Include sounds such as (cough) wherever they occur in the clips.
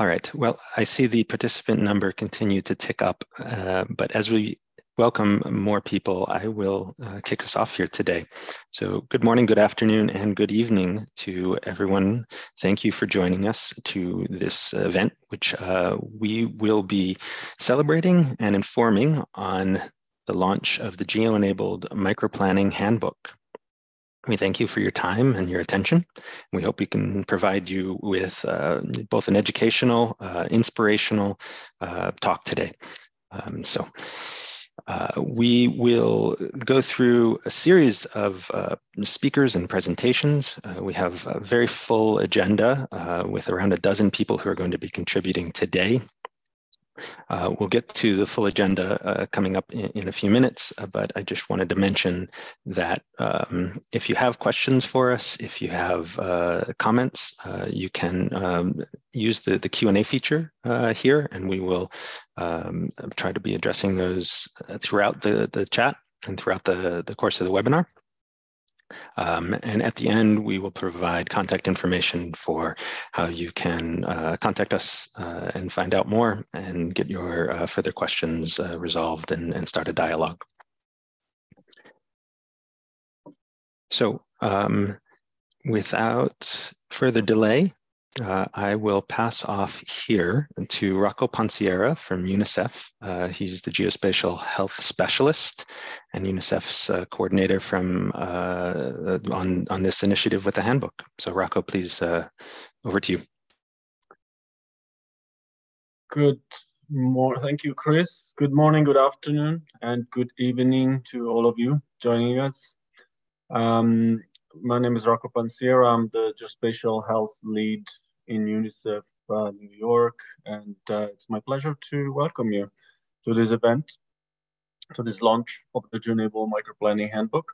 All right. Well, I see the participant number continue to tick up, uh, but as we welcome more people, I will uh, kick us off here today. So good morning, good afternoon, and good evening to everyone. Thank you for joining us to this event, which uh, we will be celebrating and informing on the launch of the Geo-enabled microplanning handbook. We thank you for your time and your attention. We hope we can provide you with uh, both an educational, uh, inspirational uh, talk today. Um, so uh, we will go through a series of uh, speakers and presentations. Uh, we have a very full agenda with around a dozen people who are going to be contributing today uh, we'll get to the full agenda uh, coming up in, in, a few minutes, uh, but I just wanted to mention that um, if you have questions for us, if you have uh, comments, uh, you can um, use the, the Q&A feature uh, here, and we will um, try to be addressing those throughout the, the chat and throughout the, the course of the webinar. Um, and at the end, we will provide contact information for how you can uh, contact us uh, and find out more and get your uh, further questions uh, resolved and, and, start a dialogue. So um, without further delay, uh, I will pass off here to Rocco Panciera from UNICEF. Uh, he's the geospatial health specialist and UNICEF's uh, coordinator from uh, on, on this initiative with the handbook. So Rocco, please, uh, over to you. Good morning. Thank you, Chris. Good morning, good afternoon, and good evening to all of you joining us. Um, my name is Rocco Panciera. I'm the geospatial health lead in UNICEF uh, New York, and uh, it's my pleasure to welcome you to this event, to this launch of the Geo-enabled Microplanning Handbook.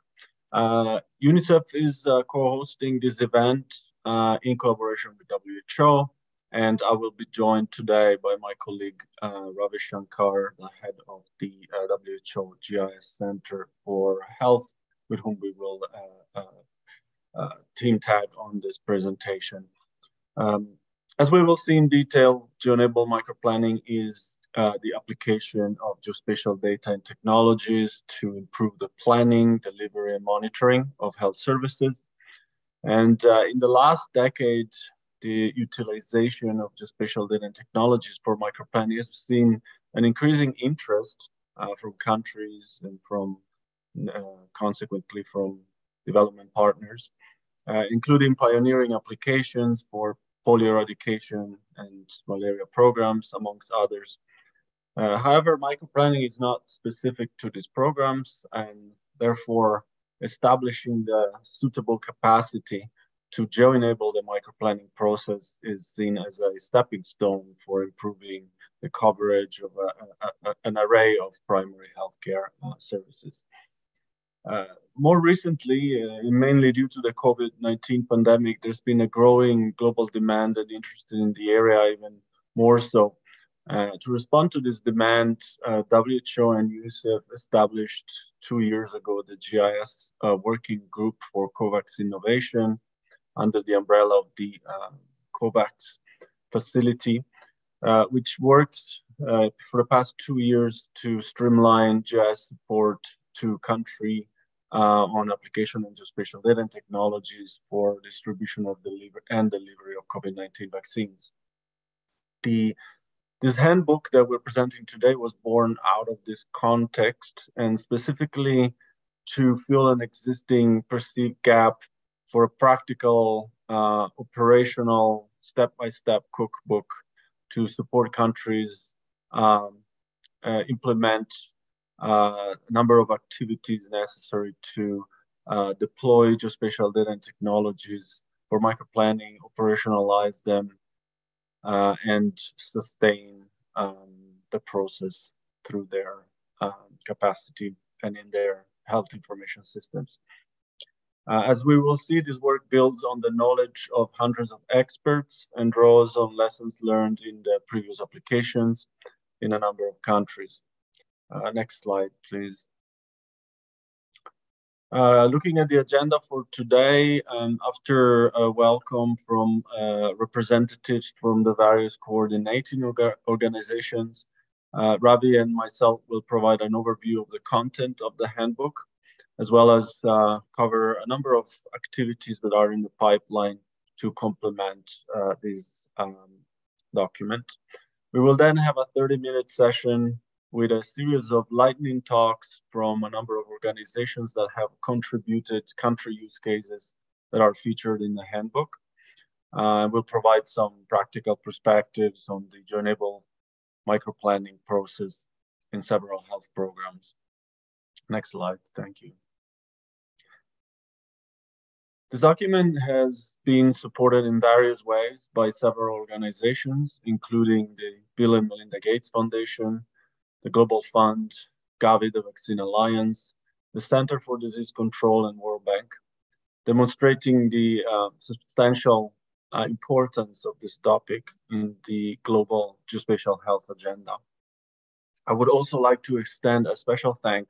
Uh, UNICEF is uh, co-hosting this event uh, in collaboration with WHO, and I will be joined today by my colleague uh, Ravi Shankar, the head of the WHO GIS Center for Health, with whom we will uh, team tag on this presentation. Um, as we will see in detail, geo-enabled microplanning is uh, the application of geospatial data and technologies to improve the planning, delivery, and monitoring of health services. And uh, in the last decade, the utilization of geospatial data and technologies for microplanning has seen an increasing interest uh, from countries and from uh, consequently from development partners including pioneering applications for polio eradication and malaria programs, amongst others. Uh, however, microplanning is not specific to these programs, and therefore establishing the suitable capacity to geo-enable the microplanning process is seen as a stepping stone for improving the coverage of a, a, a, an array of primary healthcare uh, services. Uh, more recently, uh, mainly due to the COVID-19 pandemic, there's been a growing global demand and interest in the area even more so. Uh, to respond to this demand, uh, WHO and UNICEF established two years ago the GIS uh, working group for COVAX innovation under the umbrella of the uh, COVAX facility, which worked for the past two years to streamline GIS support to country on application and geospatial data and technologies for distribution of deliver and delivery of COVID-19 vaccines. The this handbook that we're presenting today was born out of this context and specifically to fill an existing perceived gap for a practical, uh, operational, step-by-step cookbook to support countries um, uh, implement uh, number of activities necessary to uh, deploy geospatial data and technologies for microplanning, operationalize them, uh, and sustain um, the process through their um, capacity and in their health information systems. Uh, as we will see, this work builds on the knowledge of hundreds of experts and draws on lessons learned in the previous applications in a number of countries. Uh, next slide, please. Uh, looking at the agenda for today, um, after a welcome from uh, representatives from the various coordinating orga organizations, uh, Ravi and myself will provide an overview of the content of the handbook, as well as uh, cover a number of activities that are in the pipeline to complement uh, this um, document. We will then have a 30 minute session with a series of lightning talks from a number of organizations that have contributed country use cases that are featured in the handbook. Uh, we'll provide some practical perspectives on the geo-enabled microplanning process in several health programs. Next slide, thank you. This document has been supported in various ways by several organizations, including the Bill and Melinda Gates Foundation, the Global Fund, Gavi, the Vaccine Alliance, the Center for Disease Control, and World Bank, demonstrating the uh, substantial uh, importance of this topic in the global geospatial health agenda. I would also like to extend a special thank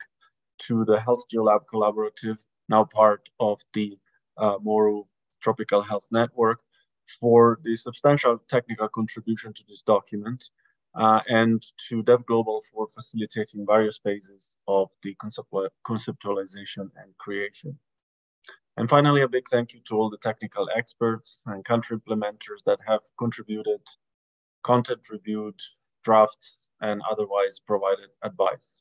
to the Health GeoLab Collaborative, now part of the uh, Moru Tropical Health Network, for the substantial technical contribution to this document uh, and to Dev Global for facilitating various phases of the conceptualization and creation. And finally, a big thank you to all the technical experts and country implementers that have contributed, content reviewed, drafts, and otherwise provided advice.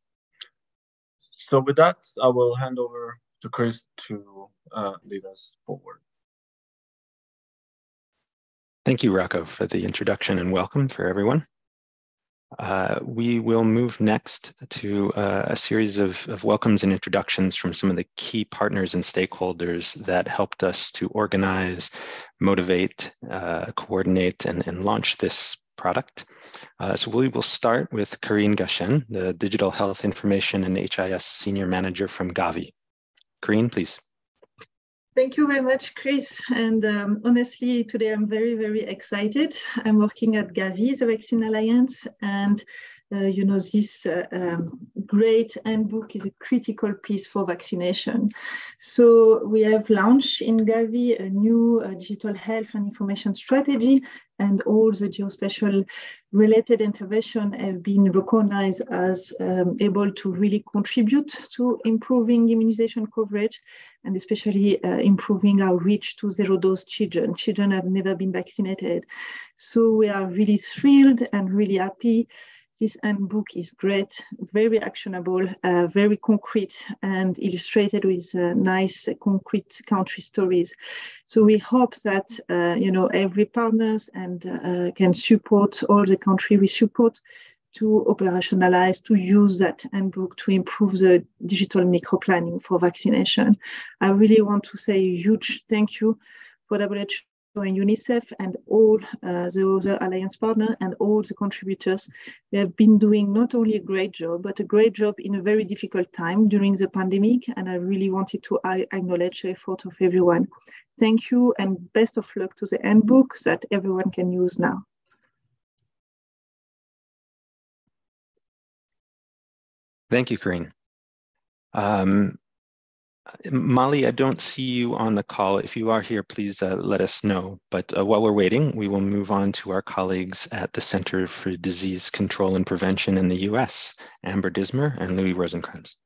So with that, I will hand over to Chris to uh, lead us forward. Thank you, Rocco, for the introduction and welcome for everyone. Uh, we will move next to uh, a series of, of, welcomes and introductions from some of the key partners and stakeholders that helped us to organize, motivate, uh, coordinate, and, and, launch this product. Uh, so we will start with Karine Gashen, the Digital Health Information and HIS Senior Manager from Gavi. Karine, please. Thank you very much, Chris. And um, honestly, today I'm very, very excited. I'm working at Gavi, the Vaccine Alliance, and you know, this uh, um, great handbook is a critical piece for vaccination. So we have launched in Gavi a new uh, digital health and information strategy and all the geospatial related intervention have been recognized as um, able to really contribute to improving immunization coverage and especially uh, improving our reach to zero dose children. Children have never been vaccinated. So we are really thrilled and really happy this handbook is great, very actionable, uh, very concrete, and illustrated with uh, nice, uh, concrete country stories. So we hope that uh, you know every partners and uh, can support all the country we support to operationalize, to use that handbook to improve the digital micro planning for vaccination. I really want to say a huge thank you for WHO and UNICEF and all uh, the other alliance partners and all the contributors have been doing not only a great job, but a great job in a very difficult time during the pandemic. And I really wanted to acknowledge the effort of everyone. Thank you and best of luck to the handbook that everyone can use now. Thank you, Karine. Um, Molly, I don't see you on the call. If you are here, please uh, let us know. But uh, while we're waiting, we will move on to our colleagues at the Center for Disease Control and Prevention in the US, Amber Dismer and Louis Rosenkranz.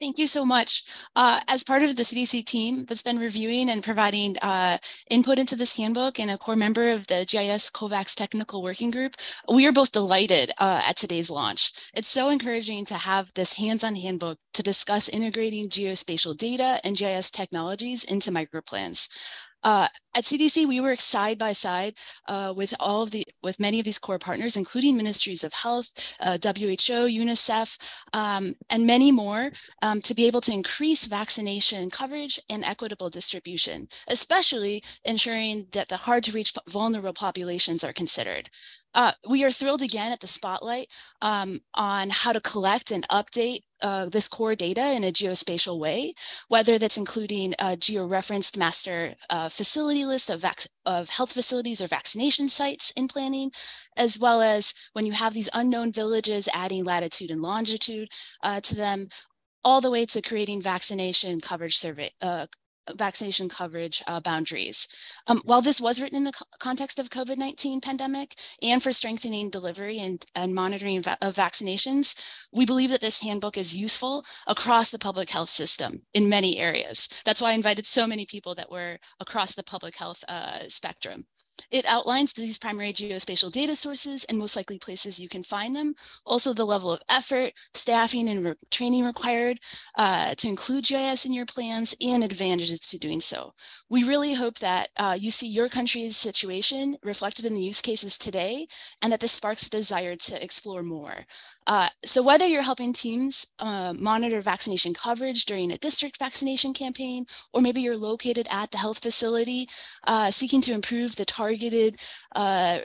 Thank you so much. Uh, as part of the CDC team that's been reviewing and providing uh, input into this handbook and a core member of the GIS COVAX Technical Working Group, we are both delighted uh, at today's launch. It's so encouraging to have this hands-on handbook to discuss integrating geospatial data and GIS technologies into microplans. Uh, at CDC, we work side by side uh, with all of the with many of these core partners, including ministries of health, uh, WHO, UNICEF, um, and many more, um, to be able to increase vaccination coverage and equitable distribution, especially ensuring that the hard to reach vulnerable populations are considered. Uh, we are thrilled again at the spotlight um, on how to collect and update uh, this core data in a geospatial way, whether that's including a geo-referenced master uh, facility list of, of health facilities or vaccination sites in planning, as well as when you have these unknown villages adding latitude and longitude uh, to them, all the way to creating vaccination coverage survey, uh, vaccination coverage uh, boundaries. Um, while this was written in the co context of COVID-19 pandemic and for strengthening delivery and, and monitoring va of vaccinations, we believe that this handbook is useful across the public health system in many areas. That's why I invited so many people that were across the public health uh, spectrum. It outlines these primary geospatial data sources and most likely places you can find them. Also the level of effort, staffing and re training required uh, to include GIS in your plans and advantages to doing so. We really hope that uh, you see your country's situation reflected in the use cases today and that this sparks a desire to explore more. Uh, so whether you're helping teams uh, monitor vaccination coverage during a district vaccination campaign, or maybe you're located at the health facility uh, seeking to improve the targeted uh,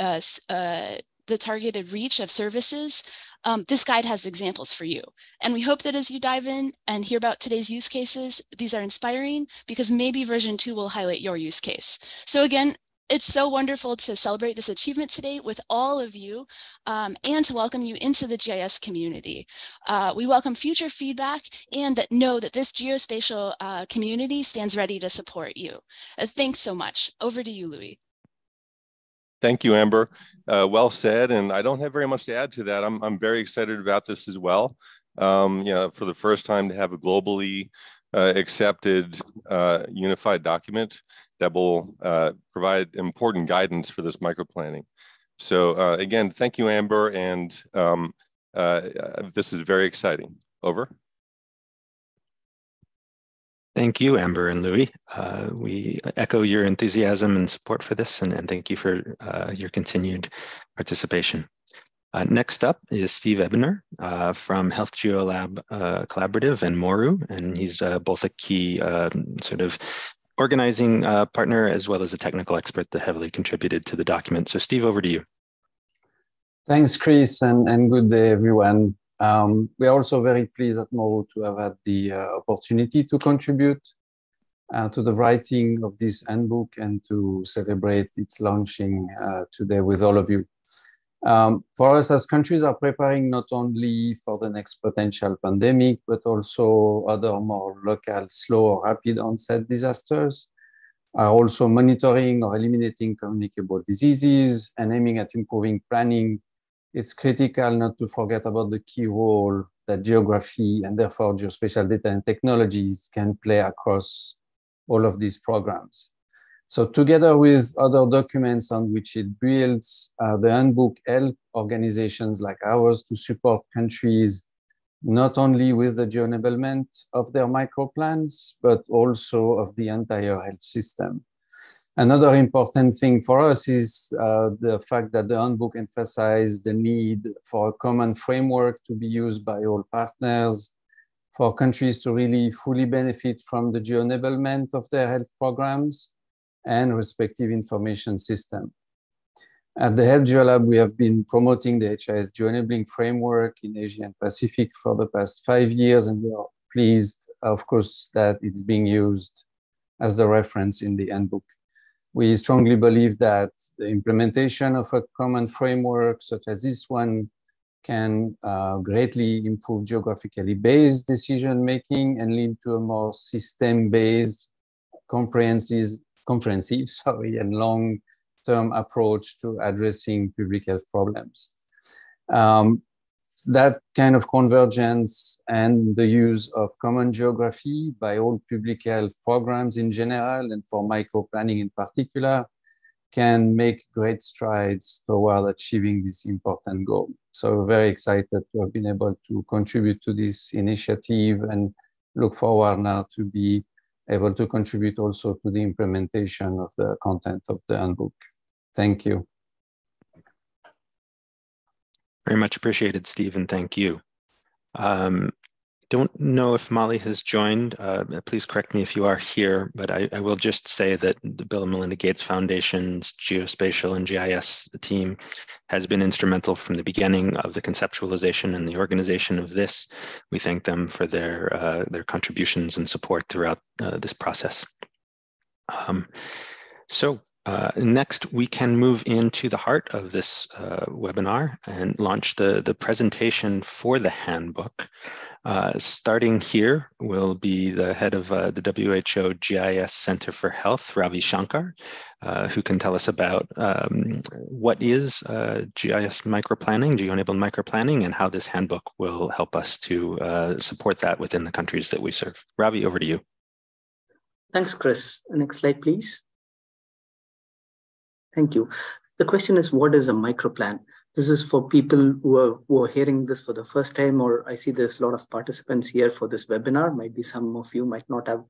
uh, uh, the targeted reach of services, um, this guide has examples for you. And we hope that as you dive in and hear about today's use cases, these are inspiring because maybe version two will highlight your use case. So again, it's so wonderful to celebrate this achievement today with all of you um, and to welcome you into the GIS community. Uh, we welcome future feedback and that know that this geospatial uh, community stands ready to support you. Uh, thanks so much. Over to you, Louis. Thank you, Amber. Uh, well said, and I don't have very much to add to that. I'm, I'm very excited about this as well. Um, you know, for the first time to have a globally uh, accepted uh, unified document that will uh, provide important guidance for this microplanning. So uh, again, thank you, Amber, and um, uh, this is very exciting. Over. Thank you, Amber and Louis. Uh, we echo your enthusiasm and support for this, and, and thank you for your continued participation. Uh, next up is Steeve Ebener uh, from Health Geolab uh, Collaborative and Moru, and he's uh, both a key um, sort of organizing uh, partner as well as a technical expert that heavily contributed to the document. So Steve, over to you. Thanks, Chris, and, and good day, everyone. Um, we are also very pleased at Moru to have had the uh, opportunity to contribute to the writing of this handbook and to celebrate its launching today with all of you. Um, for us as countries are preparing not only for the next potential pandemic, but also other more local, slow or rapid onset disasters, are also monitoring or eliminating communicable diseases and aiming at improving planning. It's critical not to forget about the key role that geography and therefore geospatial data and technologies can play across all of these programs. So together with other documents on which it builds, uh, the handbook help organizations like ours to support countries not only with the geo-enablement of their microplans, but also of the entire health system. Another important thing for us is uh, the fact that the handbook emphasizes the need for a common framework to be used by all partners, for countries to really fully benefit from the geo-enablement of their health programs, and respective information system. At the Health Geolab, we have been promoting the HIS geo-enabling framework in Asia and Pacific for the past five years, and we are pleased, of course, that it's being used as the reference in the handbook. We strongly believe that the implementation of a common framework such as this one can uh, greatly improve geographically based decision making and lead to a more system based, comprehensive, comprehensive (laughs) sorry, and long-term approach to addressing public health problems. Um, that kind of convergence and the use of common geography by all public health programs in general and for micro planning in particular can make great strides toward achieving this important goal. So we're very excited to have been able to contribute to this initiative and look forward now to be able to contribute also to the implementation of the content of the handbook. Thank you. Very much appreciated, Stephen. Thank you. Um, don't know if Molly has joined. Uh, please correct me if you are here, but I, I, will just say that the Bill and Melinda Gates Foundation's Geospatial and GIS team has been instrumental from the beginning of the conceptualization and the organization of this. We thank them for their, uh, their contributions and support throughout uh, this process. Um, so uh, next, we can move into the heart of this uh, webinar and launch the, the presentation for the handbook. Uh, starting here will be the head of uh, the WHO GIS Center for Health, Ravi Shankar, uh, who can tell us about um, what is uh, GIS microplanning, geo-enabled microplanning, and how this handbook will help us to uh, support that within the countries that we serve. Ravi, over to you. Thanks, Chris. Next slide, please. Thank you. The question is, what is a microplan? This is for people who are, who are hearing this for the first time, or I see there's a lot of participants here for this webinar. Might be some of you might not have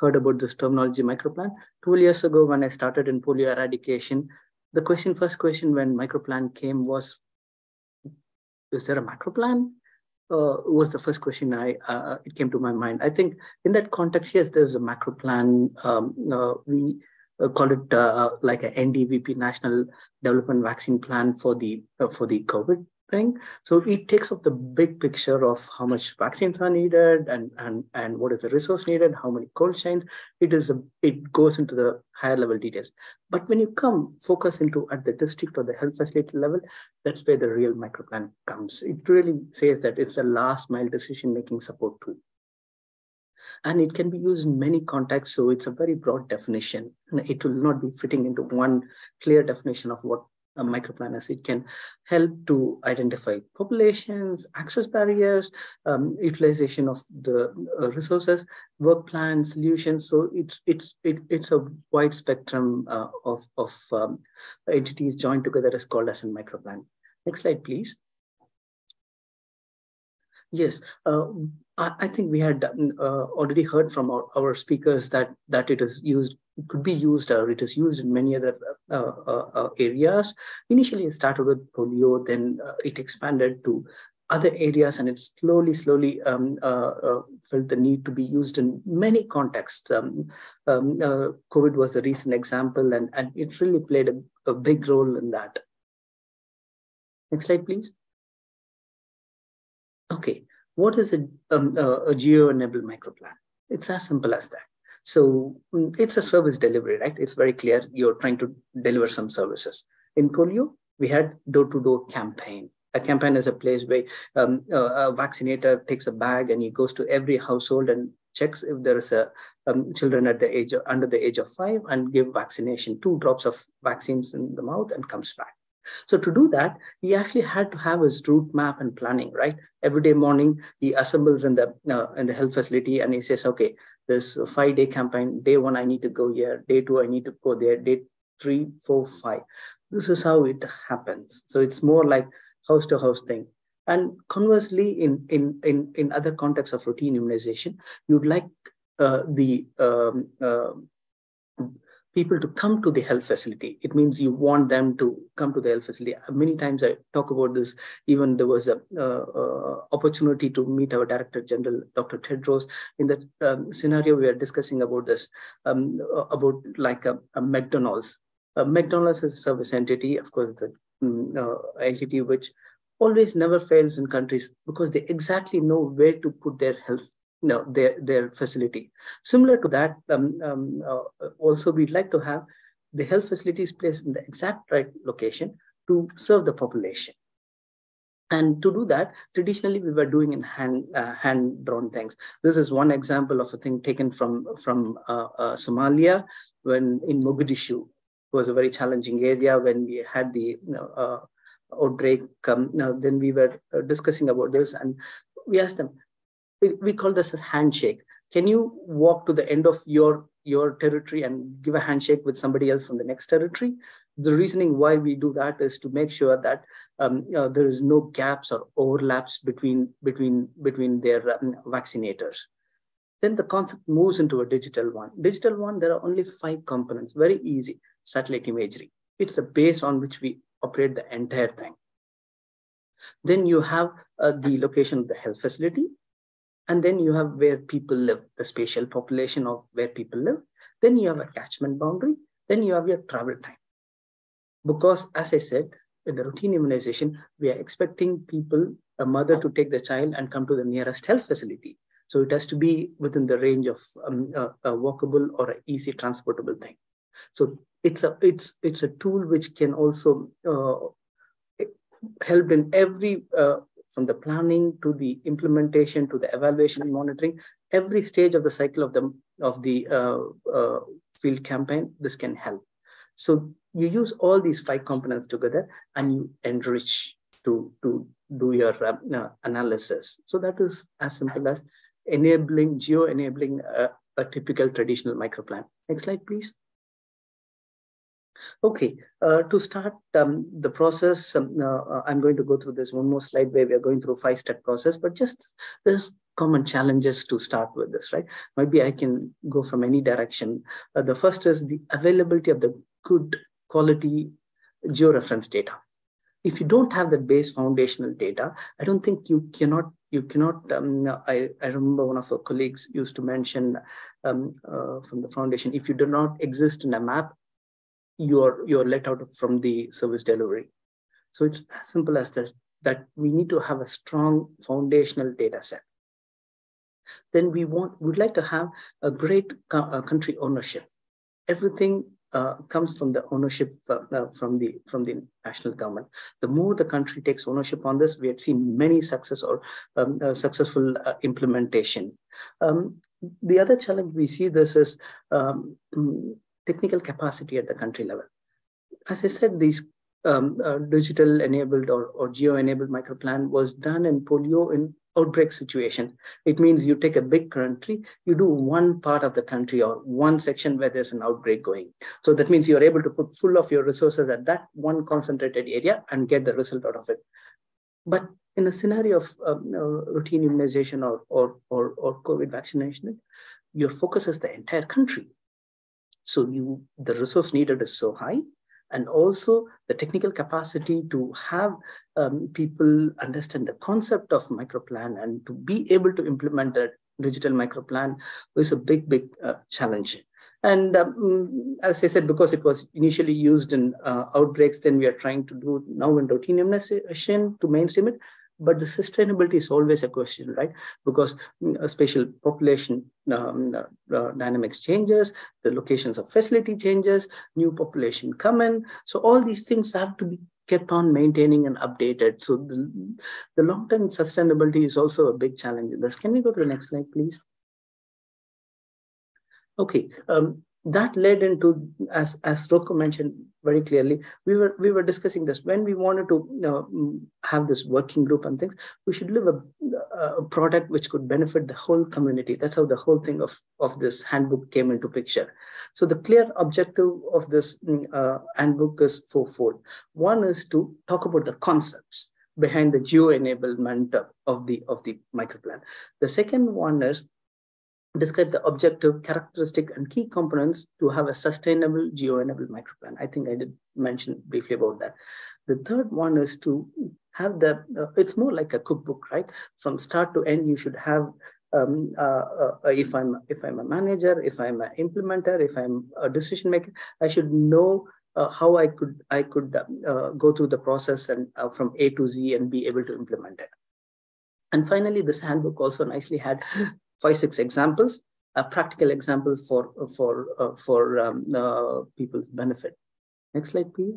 heard about this terminology microplan. 12 years ago, when I started in polio eradication, the question, first question when microplan came was, is there a macroplan? Uh, was the first question I uh, it came to my mind. I think in that context, yes, there's a macroplan. Um, uh, we call it uh, like a NDVP National Development Vaccine Plan for the uh, for the COVID thing. So it takes up the big picture of how much vaccines are needed and and and what is the resource needed, how many cold chains. It is a, it goes into the higher level details. But when you come focus into at the district or the health facility level, that's where the real microplan comes. It really says that it's a last mile decision making support tool and it can be used in many contexts. So it's a very broad definition. It will not be fitting into one clear definition of what a microplan is. It can help to identify populations, access barriers, um, utilization of the uh, resources, work plans, solutions. So it's it's it, it's a wide spectrum uh, of of um, entities joined together is called as a microplan. Next slide, please. Yes, uh, I, think we had uh, already heard from our, our, speakers that that it is used, could be used, or it is used in many other uh, uh, uh areas. Initially, it started with polio, then uh, it expanded to other areas, and it slowly, slowly um, felt the need to be used in many contexts. Um, um, COVID was a recent example, and, and it really played a, a big role in that. Next slide, please. Okay, what is a, um, a geo-enabled microplan? It's as simple as that. So mm, it's a service delivery, right? It's very clear you're trying to deliver some services. In polio, we had door-to-door campaign. A campaign is a place where um, a vaccinator takes a bag and he goes to every household and checks if there is a um, children at the age of, under the age of five and give vaccination, two drops of vaccines in the mouth and comes back. So to do that, he actually had to have his route map and planning, right? Every day morning, he assembles in the uh, in the health facility and he says, okay, this five day campaign, day one, I need to go here. Day two, I need to go there. Day three, four, five. This is how it happens. So it's more like house to house thing. And conversely, in, in, in, in other contexts of routine immunization, you'd like uh, the um, uh, people to come to the health facility. It means you want them to come to the health facility. Many times I talk about this. Even there was a uh, uh, opportunity to meet our Director General, Dr. Tedros. In that um, scenario, we are discussing about this, um, about like a, a McDonald's. McDonald's is a service entity, of course, the uh, entity which always never fails in countries because they exactly know where to put their health no, their, their facility. Similar to that, um, um, uh, also we'd like to have the health facilities placed in the exact right location to serve the population. And to do that, traditionally we were doing in hand uh, hand drawn things. This is one example of a thing taken from from uh, uh, Somalia when in Mogadishu it was a very challenging area when we had the you know, uh, outbreak. Um, now, then we were uh, discussing about this and we asked them, we, we call this a handshake. Can you walk to the end of your, your territory and give a handshake with somebody else from the next territory? The reasoning why we do that is to make sure that um, uh, there is no gaps or overlaps between, between, between their um, vaccinators. Then the concept moves into a digital one. Digital one, there are only five components, very easy, satellite imagery. It's a base on which we operate the entire thing. Then you have uh, the location of the health facility, and then you have where people live, the spatial population of where people live. Then you have a catchment boundary. Then you have your travel time. Because as I said, in the routine immunization, we are expecting people, a mother to take the child and come to the nearest health facility. So it has to be within the range of um, a, a walkable or an easy transportable thing. So it's a it's it's a tool which can also uh, help in every uh, from the planning to the implementation to the evaluation and monitoring, every stage of the cycle of the of the uh, uh, field campaign, this can help. So you use all these five components together and you enrich to to do your uh, analysis. So that is as simple as enabling geo enabling a, a typical traditional microplan. Next slide, please. Okay, uh, to start um, the process, um, uh, I'm going to go through this one more slide where we are going through five-step process, but just there's common challenges to start with this, right? Maybe I can go from any direction. Uh, the first is the availability of the good quality georeference data. If you don't have the base foundational data, I don't think you cannot you cannot um, I, I remember one of our colleagues used to mention um, uh, from the foundation if you do not exist in a map you're you're let out from the service delivery. So it's as simple as this, that we need to have a strong foundational data set. Then we want would like to have a great co uh, country ownership. Everything uh, comes from the ownership uh, uh, from the from the national government. The more the country takes ownership on this, we have seen many success or um, uh, successful uh, implementation. Um, the other challenge we see this is um, technical capacity at the country level. As I said, these um, uh, digital enabled or, or geo enabled microplan was done in polio in outbreak situation. It means you take a big country, you do one part of the country or one section where there's an outbreak going. So that means you're able to put full of your resources at that one concentrated area and get the result out of it. But in a scenario of um, routine immunization or, or, or, or COVID vaccination, your focus is the entire country. So you the resource needed is so high, and also the technical capacity to have um, people understand the concept of microplan and to be able to implement a digital microplan was a big, big uh, challenge. And um, as I said, because it was initially used in uh, outbreaks, then we are trying to do now in routine immunization to mainstream it. But the sustainability is always a question, right? Because mm, spatial population um, uh, dynamics changes, the locations of facility changes, new population come in. So all these things have to be kept on maintaining and updated. So the, the long-term sustainability is also a big challenge in this. Can we go to the next slide, please? Okay, um, that led into, as, as Rocco mentioned very clearly, we were we were discussing this when we wanted to you know, have this working group and things. We should live a, a product which could benefit the whole community. That's how the whole thing of of this handbook came into picture. So the clear objective of this mm, uh, handbook is fourfold. One is to talk about the concepts behind the geo enablement of the of the microplan. The second one is describe the objective, characteristic, and key components to have a sustainable geo-enabled microplan. I think I did mention briefly about that. The third one is to have the, uh, it's more like a cookbook, right? From start to end, you should have um, uh, uh, if I'm if I'm a manager, if I'm an implementer, if I'm a decision maker, I should know uh, how I could I could uh, go through the process and uh, from A to Z and be able to implement it. And finally, this handbook also nicely had five, six examples, a practical example for, for, uh, for um, uh, people's benefit. Next slide, please.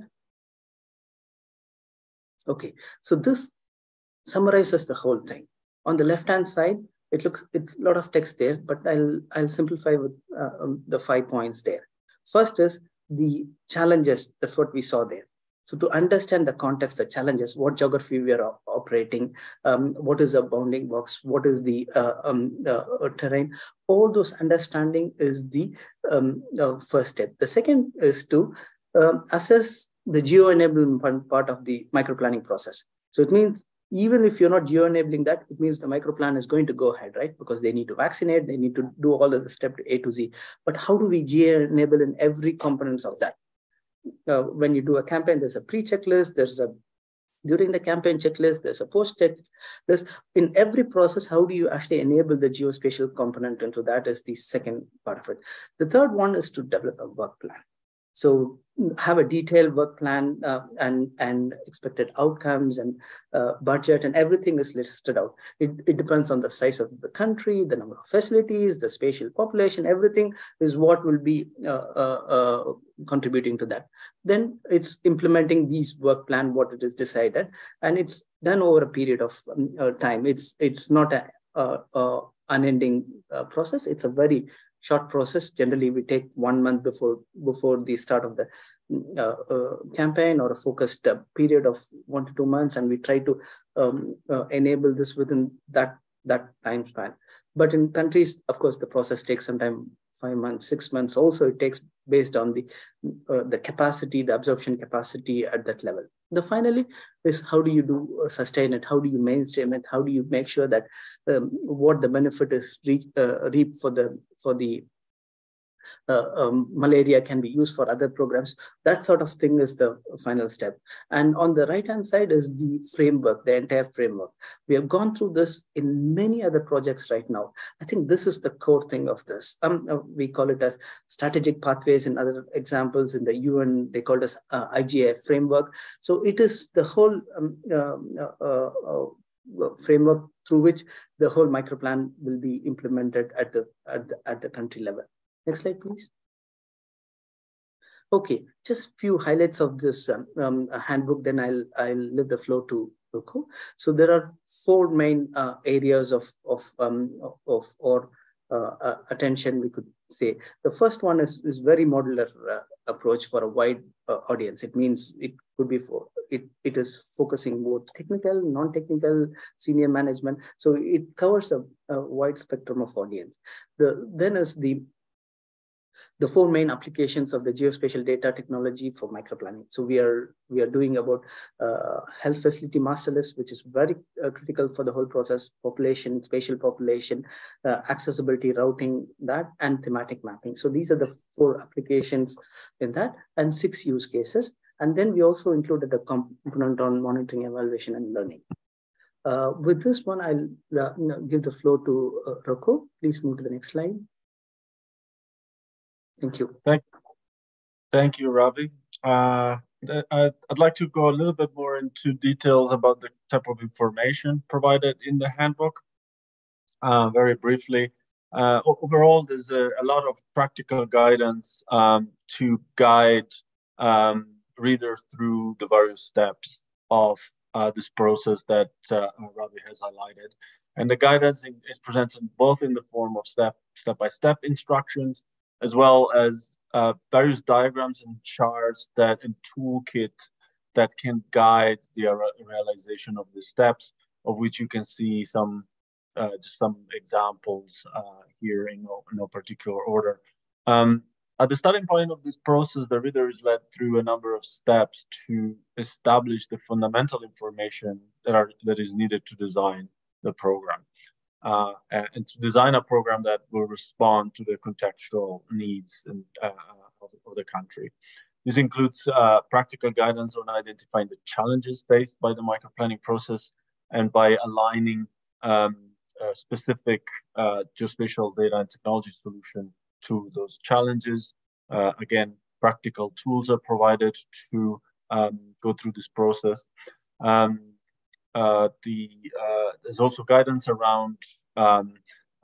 Okay, so this summarizes the whole thing. On the left-hand side, it looks it's a lot of text there, but I'll I'll simplify with uh, um, the five points there. First is the challenges. That's what we saw there. So to understand the context, the challenges, what geography we are operating, um, what is a bounding box, what is the uh, um, uh, terrain, all those understanding is the um, uh, first step. The second is to um, assess the geo-enablement part of the micro-planning process. So it means even if you're not geo-enabling that, it means the microplan is going to go ahead, right? Because they need to vaccinate, they need to do all of the step to A to Z. But how do we geo-enable in every components of that? Uh, when you do a campaign, there's a pre-checklist, there's a during the campaign checklist, there's a post-checklist. In every process, how do you actually enable the geospatial component And so that is the second part of it. The third one is to develop a work plan. So have a detailed work plan uh, and and expected outcomes and uh, budget and everything is listed out. It, it depends on the size of the country, the number of facilities, the spatial population, everything is what will be uh, uh, uh contributing to that. Then it's implementing these work plan, what it is decided, and it's done over a period of um, time. It's it's not a unending process. It's a very short process. Generally, we take one month before before the start of the uh, uh, campaign or a focused uh, period of one to two months, and we try to um, uh, enable this within that that time span. But in countries, of course, the process takes some time five months, six months. Also, it takes based on the uh, the capacity, the absorption capacity at that level. The finally is how do you do uh, sustain it? How do you mainstream it? How do you make sure that um, what the benefit is reach, uh, reap for the for the um, malaria can be used for other programs. That sort of thing is the final step. And on the right hand side is the framework, the entire framework. We have gone through this in many other projects right now. I think this is the core thing of this. Um, uh, we call it as strategic pathways in other examples in the UN, they call it as uh, IGA framework. So it is the whole um, um uh, uh, uh, framework through which the whole microplan will be implemented at the, at the, at the country level. Next slide, please. Okay, just few highlights of this um, um, handbook, then I'll, I'll leave the floor to Rocco. So there are four main uh, areas of, of, um, of or uh, uh, attention, we could say. The first one is, is very modular uh, approach for a wide uh, audience. It means it could be for, it, it is focusing both technical, non-technical, senior management. So it covers a, a wide spectrum of audience. The, then is the the four main applications of the geospatial data technology for microplanning. So we are we are doing about uh, health facility master list, which is very uh, critical for the whole process, population, spatial population, uh, accessibility, routing, that, and thematic mapping. So these are the four applications in that, and six use cases. And then we also included a component on monitoring, evaluation, and learning. Uh, with this one, I'll uh, give the floor to uh, Rocco. Please move to the next slide. Thank you. Thank, thank you, Ravi. Uh, I'd, I'd like to go a little bit more into details about the type of information provided in the handbook. Uh, very briefly, uh, overall, there's a, a, lot of practical guidance um, to guide um, readers through the various steps of uh, this process that uh, Ravi has highlighted. And the guidance is presented both in the form of step step by step instructions as well as uh, various diagrams and charts that and toolkit that can guide the realization of the steps, of which you can see some uh, just some examples uh, here in no, no, particular order. Um, at the starting point of this process, the reader is led through a number of steps to establish the fundamental information that are that is needed to design the program uh, and to design a program that will respond to the contextual needs and, uh, of, of, the country. This includes uh, practical guidance on identifying the challenges faced by the microplanning process and by aligning um, specific uh, geospatial data and technology solution to those challenges. Uh, again, practical tools are provided to um, go through this process. Um, uh, the uh, there's also guidance around um,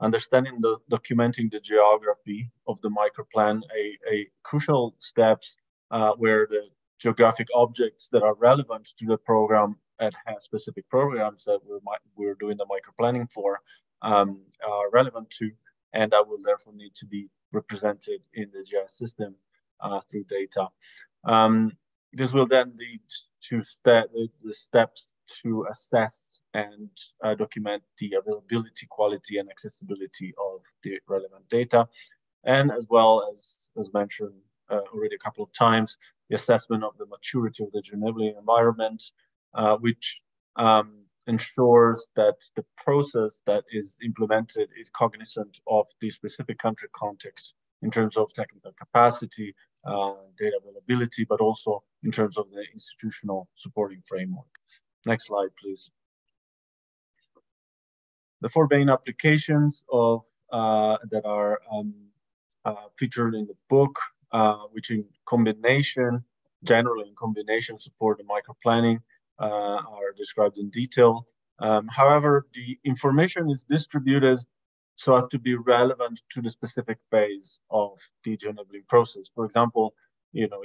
understanding the documenting the geography of the microplan, a, a crucial steps uh, where the geographic objects that are relevant to the program and have specific programs that we're, we're doing the microplanning for um, are relevant to, and that will therefore need to be represented in the GIS system uh, through data. Um, this will then lead to the steps to assess and uh, document the availability, quality, and accessibility of the relevant data. And as well as, as mentioned uh, already a couple of times, the assessment of the maturity of the enabling environment, uh, which um, ensures that the process that is implemented is cognizant of the specific country context in terms of technical capacity, uh, data availability, but also in terms of the institutional supporting framework. Next slide, please. The four main applications of uh, that are um, uh, featured in the book uh, which in combination, generally in combination, support the microplanning, uh, are described in detail. Um, however, the information is distributed so as to be relevant to the specific phase of the enabling process. For example, you know,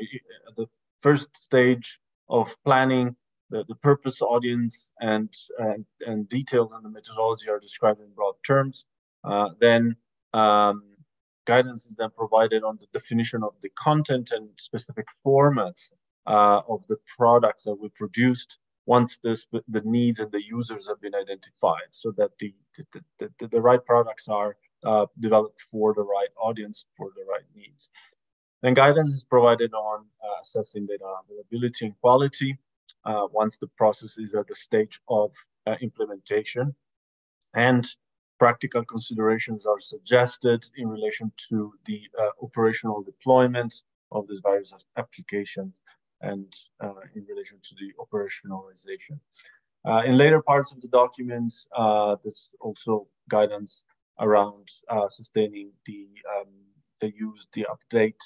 the first stage of planning, the, the purpose, audience, and, and, and details on the methodology are described in broad terms. Uh, then um, guidance is then provided on the definition of the content and specific formats uh, of the products that we produced once the, the needs and the users have been identified so that the, the, the, the right products are uh, developed for the right audience, for the right needs. Then guidance is provided on uh, assessing data availability and quality uh, once the process is at the stage of uh, implementation. And practical considerations are suggested in relation to the uh, operational deployment of these various applications and uh, in relation to the operationalization. Uh, in later parts of the documents, uh, there's also guidance around sustaining the, um, the use, the update,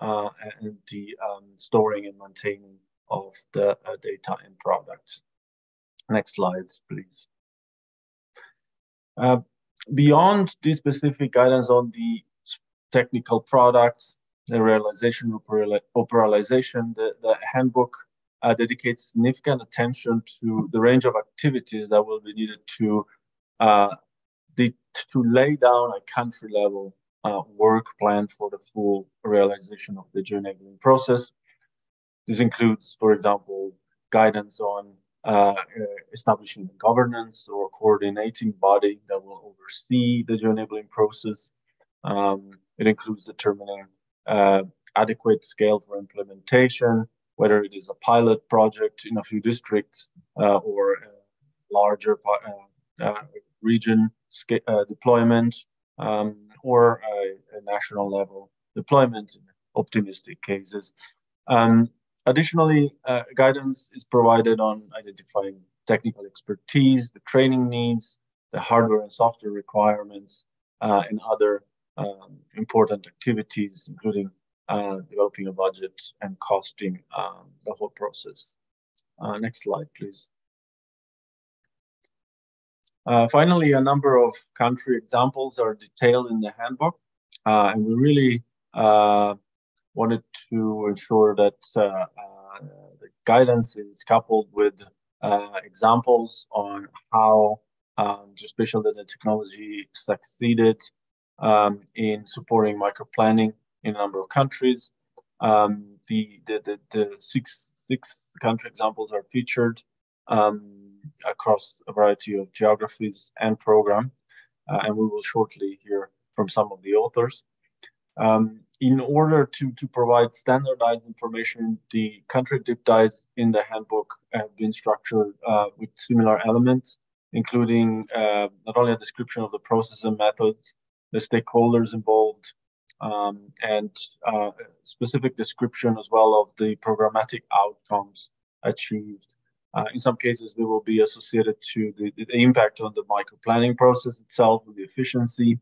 and the um, storing and maintaining of the data and products. Next slides, please. Uh, beyond the specific guidance on the technical products, the realization operationalization, the, the handbook uh, dedicates significant attention to the range of activities that will be needed to uh, the, to lay down a country level uh, work plan for the full realization of the geo-enabling process. This includes, for example, guidance on uh, establishing a governance or coordinating body that will oversee the geo-enabling process. Um, it includes determining uh, adequate scale for implementation, whether it is a pilot project in a few districts uh, or a larger uh, uh, region uh, deployment um, or a, a, national level deployment in optimistic cases. Um, additionally, guidance is provided on identifying technical expertise, the training needs, the hardware and software requirements, uh, and other um, important activities, including uh, developing a budget and costing um, the whole process. Uh, next slide, please. Uh, finally, a number of country examples are detailed in the handbook, uh, and we really uh, wanted to ensure that uh, the guidance is coupled with examples on how um, geospatial data technology succeeded um, in supporting microplanning in a number of countries. Um, the, the, the, the, six, six country examples are featured um, across a variety of geographies and program, uh, and we will shortly hear from some of the authors. Um, in order to, to provide standardized information, the country deep dives in the handbook have been structured uh, with similar elements, including uh, not only a description of the process and methods, the stakeholders involved, um, and uh, specific description as well of the programmatic outcomes achieved. Uh, in some cases, they will be associated to the, the impact on the micro planning process itself, the efficiency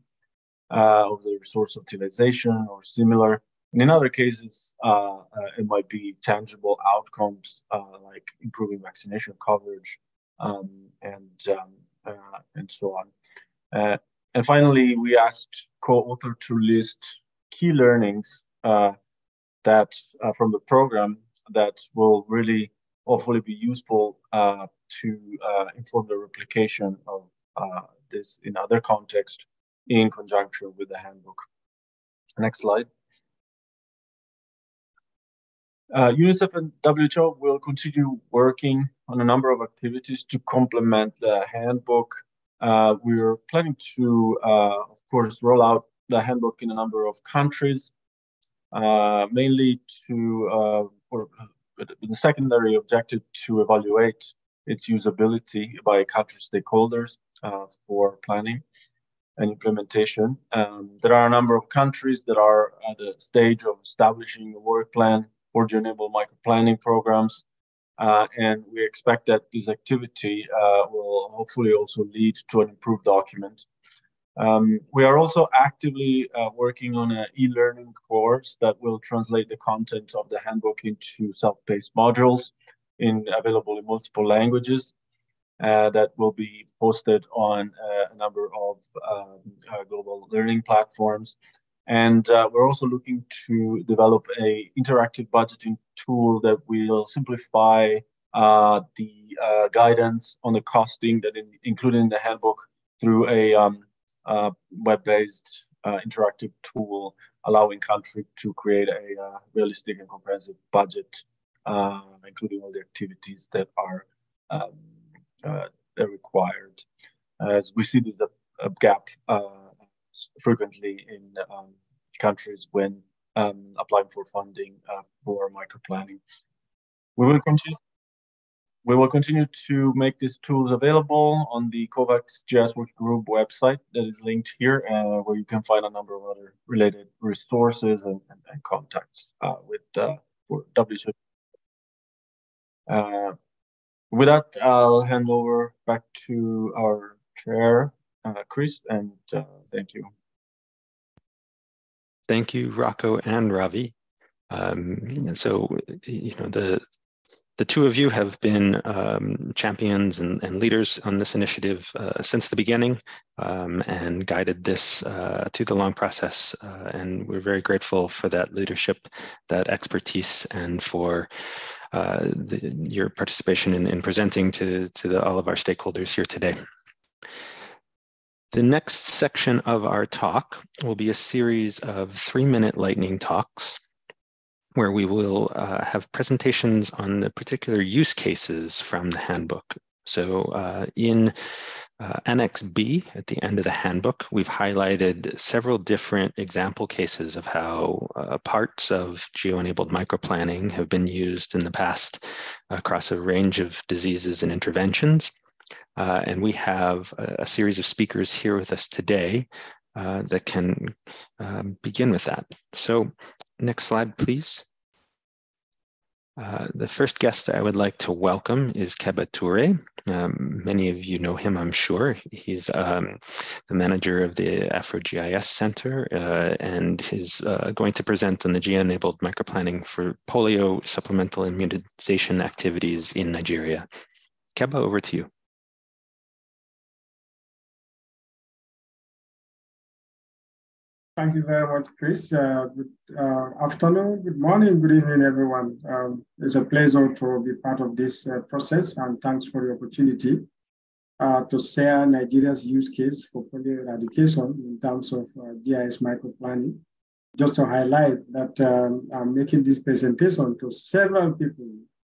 uh, of the resource utilization or similar. And in other cases, uh, uh, it might be tangible outcomes uh, like improving vaccination coverage um, and um, and so on. And finally, we asked co-author to list key learnings uh, that uh, from the program that will really hopefully be useful uh, to uh, inform the replication of uh, this in other contexts in conjunction with the handbook. Next slide. Uh, UNICEF and WHO will continue working on a number of activities to complement the handbook uh, we're planning to, uh, of course, roll out the handbook in a number of countries, uh, mainly to, uh, or the secondary objective to evaluate its usability by country stakeholders uh, for planning and implementation. Um, there are a number of countries that are at the stage of establishing a work plan for microplanning programs uh, and we expect that this activity uh, will hopefully also lead to an improved document. Um, we are also actively uh, working on an e-learning course that will translate the content of the handbook into self-paced modules in available in multiple languages uh, that will be posted on uh, a number of um, uh, global learning platforms. And uh, we're also looking to develop a interactive budgeting tool that will simplify uh, the guidance on the costing that in, included in the handbook through a um, uh, web-based uh, interactive tool allowing country to create a uh, realistic and comprehensive budget, including all the activities that are um, required. As we see there's a, a gap frequently in um, countries when um, applying for funding uh, for microplanning. We will continue we will continue to make these tools available on the COVAX GIS Working Group website that is linked here, uh, where you can find a number of other related resources and, and, and contacts uh, with uh, WCO. Uh, with that, I'll hand over back to our chair, uh, Chris, and uh, thank you. Thank you, Rocco and Ravi. Um, so, you know, the the two of you have been um, champions and, and, leaders on this initiative uh, since the beginning um, and guided this uh, through the long process. Uh, and we're very grateful for that leadership, that expertise, and for the, your participation in, in presenting to, to the, all of our stakeholders here today. The next section of our talk will be a series of three-minute lightning talks where we will uh, have presentations on the particular use cases from the handbook. So uh, in uh, Annex B at the end of the handbook, we've highlighted several different example cases of how uh, parts of geo-enabled microplanning have been used in the past across a range of diseases and interventions. Uh, and we have a, a, series of speakers here with us today uh, that can um, begin with that. So next slide, please. Uh, the first guest I would like to welcome is Kebba Touray. Um, many of you know him, I'm sure. He's um, the manager of the AfroGIS Center uh, and is uh, going to present on the geo-enabled microplanning for polio supplemental immunization activities in Nigeria. Keba, over to you. Thank you very much, Chris. Uh, good uh, afternoon, good morning, good evening, everyone. Um, it's a pleasure to be part of this uh, process, and thanks for the opportunity uh, to share Nigeria's use case for polio eradication in terms of uh, GIS microplanning. Just to highlight that um, I'm making this presentation to several people,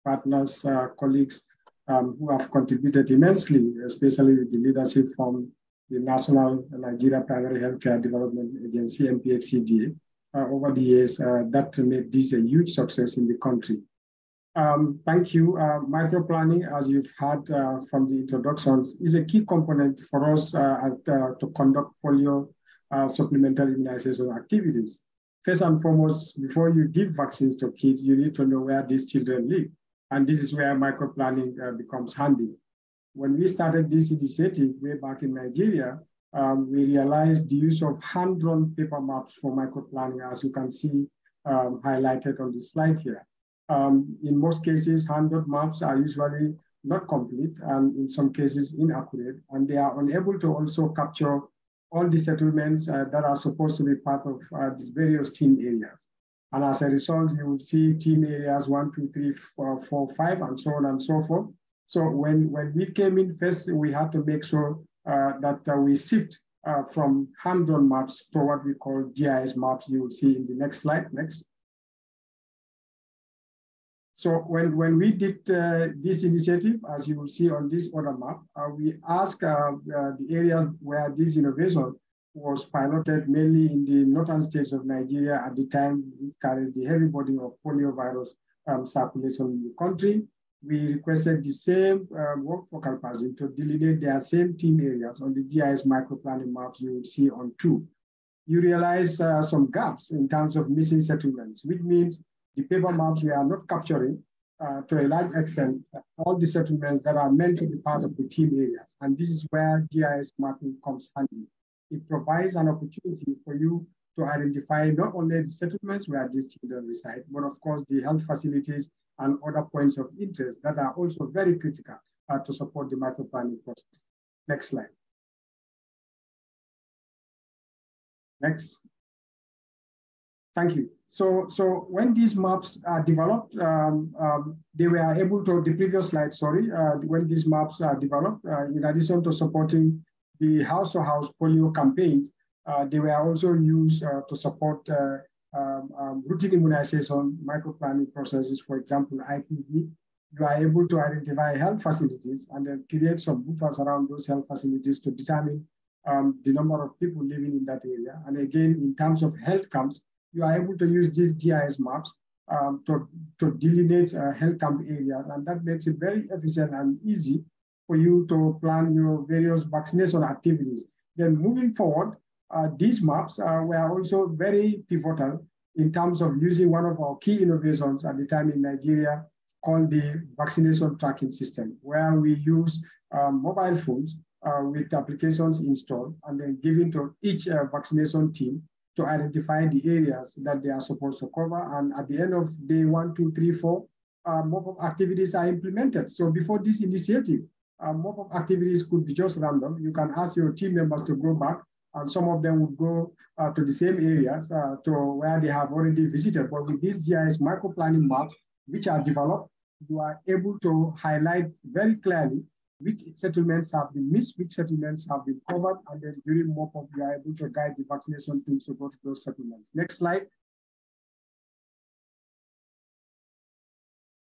partners, uh, colleagues um, who have contributed immensely, especially with the leadership from the National Nigeria Primary Healthcare Development Agency, NPHCDA, uh, over the years uh, that made this a huge success in the country. Um, thank you. Uh, microplanning, as you've heard uh, from the introductions, is a key component for us uh, at, uh, to conduct polio supplemental immunization activities. First and foremost, before you give vaccines to kids, you need to know where these children live. And this is where microplanning becomes handy when we started this initiative way back in Nigeria, um, we realized the use of hand-drawn paper maps for microplanning, as you can see um, highlighted on the slide here. Um, in most cases, hand-drawn maps are usually not complete and in some cases inaccurate, and they are unable to also capture all the settlements uh, that are supposed to be part of uh, various team areas. And as a result, you would see team areas one, two, three, four, four, five, and so on and so forth. So when, when we came in first, we had to make sure uh, that uh, we shift uh, from hand-drawn maps to what we call GIS maps. You will see in the next slide, next. So when, when we did uh, this initiative, as you will see on this other map, uh, we asked uh, the areas where this innovation was piloted mainly in the northern states of Nigeria at the time it carries the heavy burden of poliovirus um, circulation in the country we requested the same um, work focal person to delineate their same team areas on the GIS microplanning maps you will see on two. You realize uh, some gaps in terms of missing settlements, which means the paper maps we are not capturing uh, to a large extent all the settlements that are meant to be part of the team areas. And this is where GIS mapping comes handy. it provides an opportunity for you to identify not only the settlements where these children reside, but of course the health facilities and other points of interest that are also very critical uh, to support the microplanning process. Next slide. Next. Thank you. So, so when these maps are developed, um, um, they were able to, the previous slide, sorry, uh, when these maps are developed, uh, in addition to supporting the house-to-house -house polio campaigns, uh, they were also used uh, to support uh, um, um, routine immunization, microplanning processes, for example, IPV. You are able to identify health facilities and then create some buffers around those health facilities to determine um, the number of people living in that area. And again, in terms of health camps, you are able to use these GIS maps um, to, to delineate uh, health camp areas. And that makes it very efficient and easy for you to plan your various vaccination activities. Then moving forward, uh, these maps uh, were also very pivotal in terms of using one of our key innovations at the time in Nigeria called the vaccination tracking system, where we use um, mobile phones uh, with applications installed and then given to each uh, vaccination team to identify the areas that they are supposed to cover. And at the end of day one, two, three, four, uh, mop-up activities are implemented. So before this initiative, uh, mop-up activities could be just random. You can ask your team members to go back and some of them would go uh, to the same areas uh, to where they have already visited. But with these GIS micro-planning maps, which are developed, you are able to highlight very clearly which settlements have been missed, which settlements have been covered, and then during mop-up, we are able to guide the vaccination teams to go to those settlements. Next slide.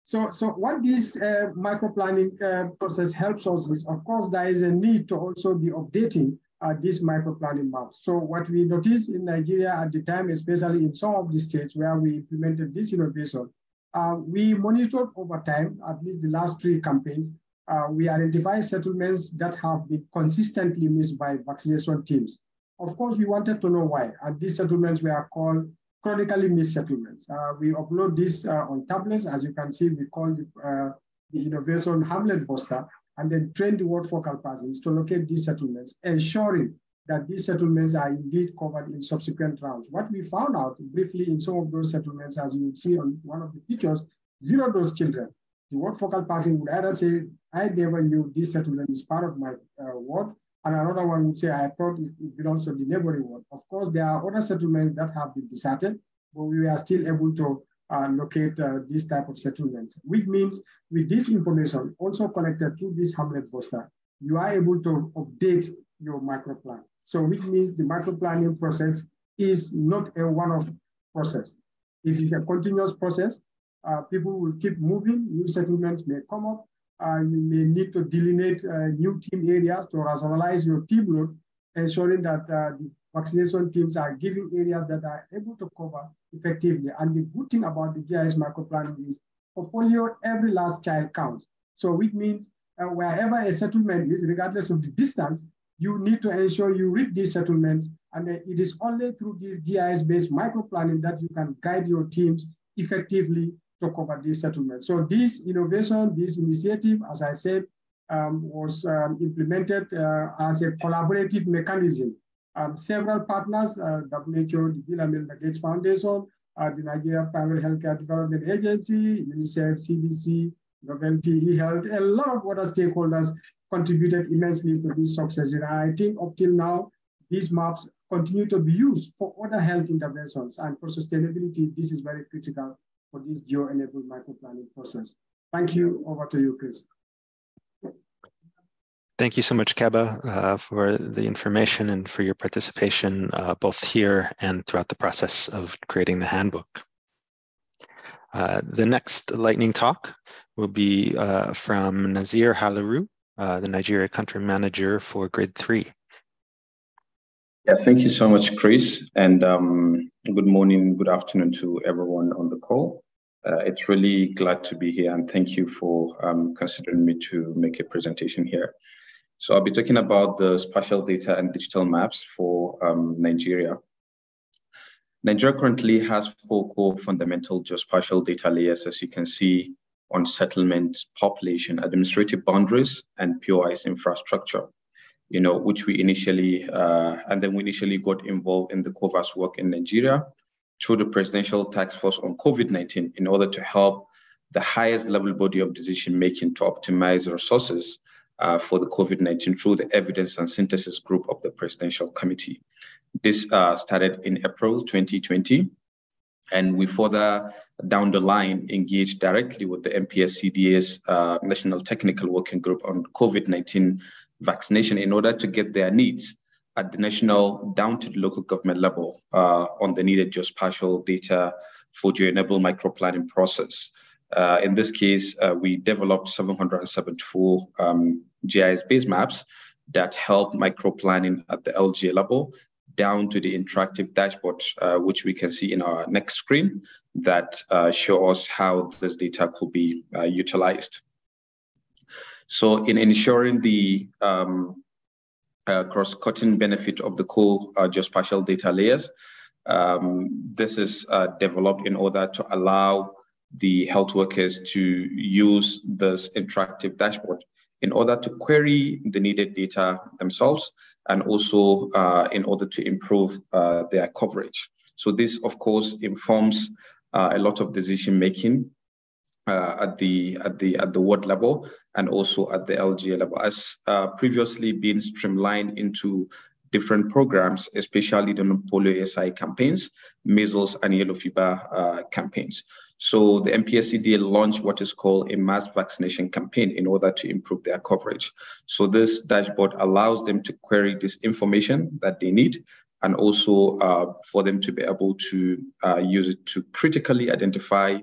So, so what this uh, micro-planning uh, process helps us is, of course, there is a need to also be updating uh, these micro-planning maps. So what we noticed in Nigeria at the time, especially in some of the states where we implemented this innovation, uh, we monitored over time, at least the last three campaigns, uh, we identify settlements that have been consistently missed by vaccination teams. Of course, we wanted to know why, and these settlements were called chronically missed settlements. Uh, we upload this uh, on tablets. As you can see, we call the, uh, the innovation Hamlet Buster, and then train the word focal persons to locate these settlements, ensuring that these settlements are indeed covered in subsequent rounds. What we found out briefly in some of those settlements, as you see on one of the pictures, zero those children the word focal person would either say, I never knew this settlement is part of my uh, ward, and another one would say, I thought it belongs to the neighboring ward. Of course, there are other settlements that have been deserted, but we are still able to locate uh, this type of settlements, which means with this information also connected to this Hamlet Buster, you are able to update your microplan. So which means the microplanning process is not a one-off process. It is a continuous process uh, people will keep moving, new settlements may come up, uh, you may need to delineate uh, new team areas to rationalize your team load, ensuring that uh, the vaccination teams are giving areas that are able to cover effectively. And the good thing about the GIS microplanning is for polio, every last child counts. So which means uh, wherever a settlement is, regardless of the distance, you need to ensure you reach these settlements. And it is only through this GIS-based microplanning that you can guide your teams effectively to cover these settlements. So this innovation, this initiative, as I said, um, was um, implemented uh, as a collaborative mechanism. Um, several partners, uh, WHO, the Bill Melinda Gates Foundation, uh, the Nigeria Private Healthcare Development Agency, UNICEF, CDC, Novel-T eHealth, a lot of other stakeholders contributed immensely to this success. And I think up till now, these maps continue to be used for other health interventions and for sustainability, this is very critical for this geo-enabled microplanning process. Thank you. Over to you, Chris. Thank you so much, Kebba, uh, for the information and for your participation uh, both here and throughout the process of creating the handbook. Uh, the next lightning talk will be uh, from Nazir Halaru, uh, the Nigeria country manager for Grid 3. Yeah, thank you so much, Chris. And um, good morning, good afternoon to everyone on the call. Uh, it's really glad to be here and thank you for um, considering me to make a presentation here. So I'll be talking about the spatial data and digital maps for um, Nigeria. Nigeria currently has four core fundamental geospatial data layers, as you can see on settlement, population, administrative boundaries, and POI's infrastructure. you know, which we initially, uh, and then we initially got involved in the COVAX work in Nigeria through the Presidential Task Force on COVID-19 in order to help the highest level body of decision making to optimize resources uh, for the COVID-19 through the evidence and synthesis group of the Presidential Committee. This uh, started in April 2020, and we further down the line engaged directly with the NPHCDA's uh, National Technical Working Group on COVID-19 vaccination in order to get their needs at the national down to the local government level uh, on the needed geospatial data for geo-enabled microplanning process. Uh, in this case, uh, we developed 774 um, GIS-based maps that help microplanning at the LGA level down to the interactive dashboard, uh, which we can see in our next screen that uh, show us how this data could be uh, utilized. So in ensuring the um, uh, cross-cutting benefit of the core geospatial data layers, um, this is developed in order to allow the health workers to use this interactive dashboard in order to query the needed data themselves and also uh, in order to improve uh, their coverage. So this, of course, informs uh, a lot of decision making uh, at the at the at the ward level and also at the LGA level, as uh, previously been streamlined into different programs, especially the polio SI campaigns, measles and yellow fever uh, campaigns. So the NPHCDA launched what is called a mass vaccination campaign in order to improve their coverage. So this dashboard allows them to query this information that they need and also uh, for them to be able to uh, use it to critically identify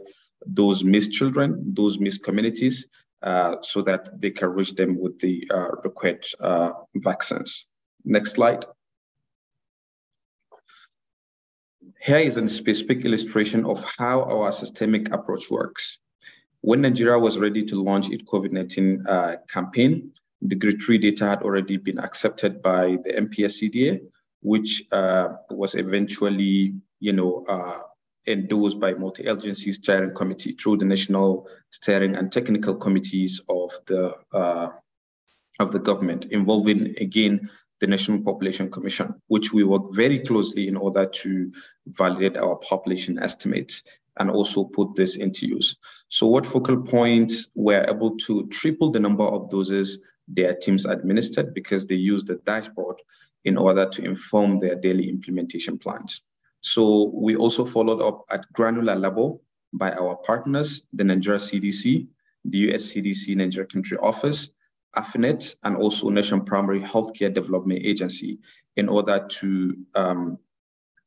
those missed children, those missed communities, uh, so that they can reach them with the uh, required uh, vaccines. Next slide. Here is a specific illustration of how our systemic approach works. When Nigeria was ready to launch its COVID-19 uh, campaign, the Grid 3 data had already been accepted by the NPHCDA, which uh, was eventually, you know, uh, endorsed by multi-agency steering committee through the national steering and technical committees of the uh, of the government, involving again the National Population Commission, which we work very closely in order to validate our population estimates and also put this into use. So what focal points were able to triple the number of doses their teams administered because they use the dashboard in order to inform their daily implementation plans. So we also followed up at granular level by our partners, the Nigeria CDC, the US CDC Nigeria Country Office, AFENET, and also National Primary Healthcare Development Agency in order to um,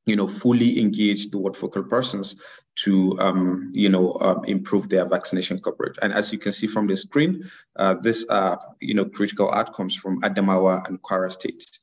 you know, fully engage the ward focal persons to, um, you know, um, improve their vaccination coverage. And as you can see from the screen, uh, these are, you know, critical outcomes from Adamawa and Kwara states.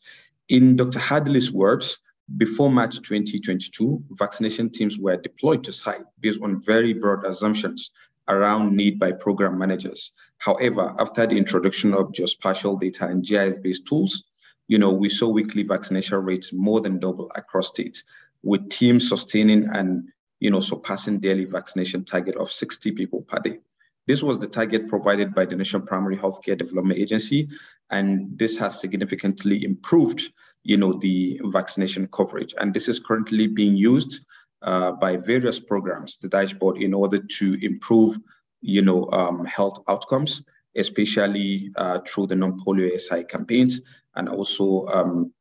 In Dr. Hadley's words, before March 2022, vaccination teams were deployed to site based on very broad assumptions around need by program managers. However, after the introduction of geospatial data and GIS-based tools, you know, we saw weekly vaccination rates more than double across states, with teams sustaining and you know surpassing daily vaccination target of 60 people per day. This was the target provided by the National Primary Healthcare Development Agency, and this has significantly improved, you know, the vaccination coverage. And this is currently being used uh, by various programs, the dashboard, in order to improve, you know, um, health outcomes, especially uh, through the non-polio SI campaigns and also um,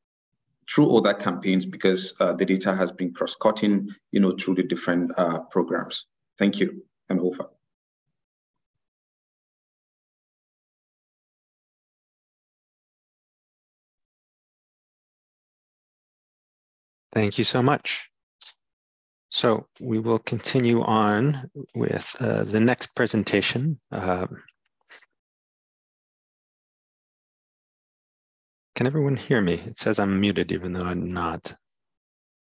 through other campaigns because uh, the data has been cross-cutting, you know, through the different uh, programs. Thank you, and over. Thank you so much. So we will continue on with uh, the next presentation. Uh, can everyone hear me? It says I'm muted even though I'm not.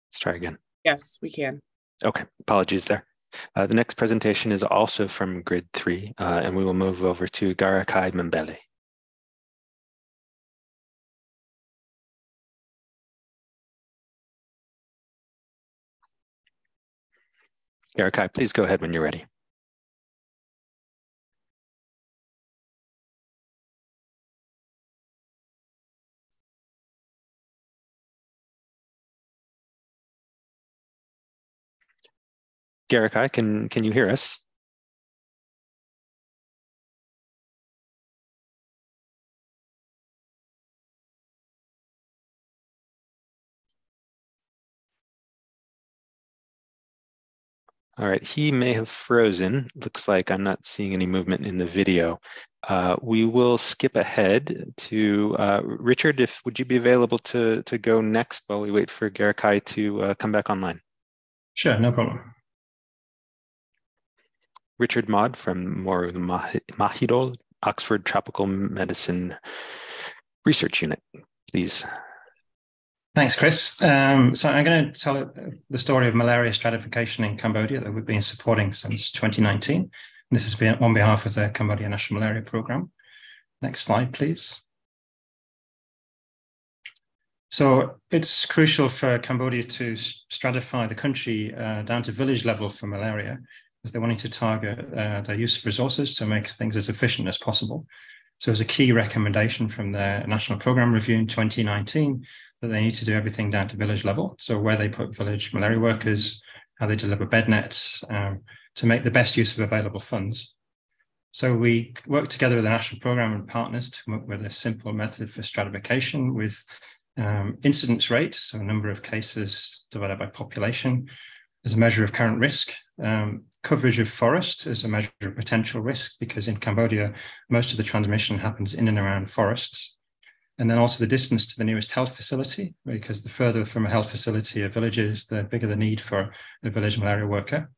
Let's try again. Yes, we can. Okay, apologies there. Uh, the next presentation is also from grid three, uh, and we will move over to Garikai Mbele. Eric, please go ahead when you're ready. Garrick, can can you hear us? All right, he may have frozen. Looks like I'm not seeing any movement in the video. Uh, we will skip ahead to uh, Richard. If would you be available to to go next while we wait for Garikai to uh, come back online? Sure, no problem. Richard Maude from Moru Mahidol, Oxford Tropical Medicine Research Unit, please. Thanks, Chris. Um, so I'm going to tell the story of malaria stratification in Cambodia that we've been supporting since 2019. This has been on behalf of the Cambodia National Malaria Program. Next slide, please. So it's crucial for Cambodia to stratify the country uh, down to village level for malaria, because they're wanting to target uh, their use of resources to make things as efficient as possible. So was a key recommendation from the National Program Review in 2019 that they need to do everything down to village level. So where they put village malaria workers, how they deliver bed nets um, to make the best use of available funds. So we worked together with the national program and partners to come up with a simple method for stratification with um, incidence rate, so number of cases divided by population, as a measure of current risk. Um, coverage of forest as a measure of potential risk, because in Cambodia, most of the transmission happens in and around forests and then also the distance to the nearest health facility, because the further from a health facility a village is, the bigger the need for a village malaria worker.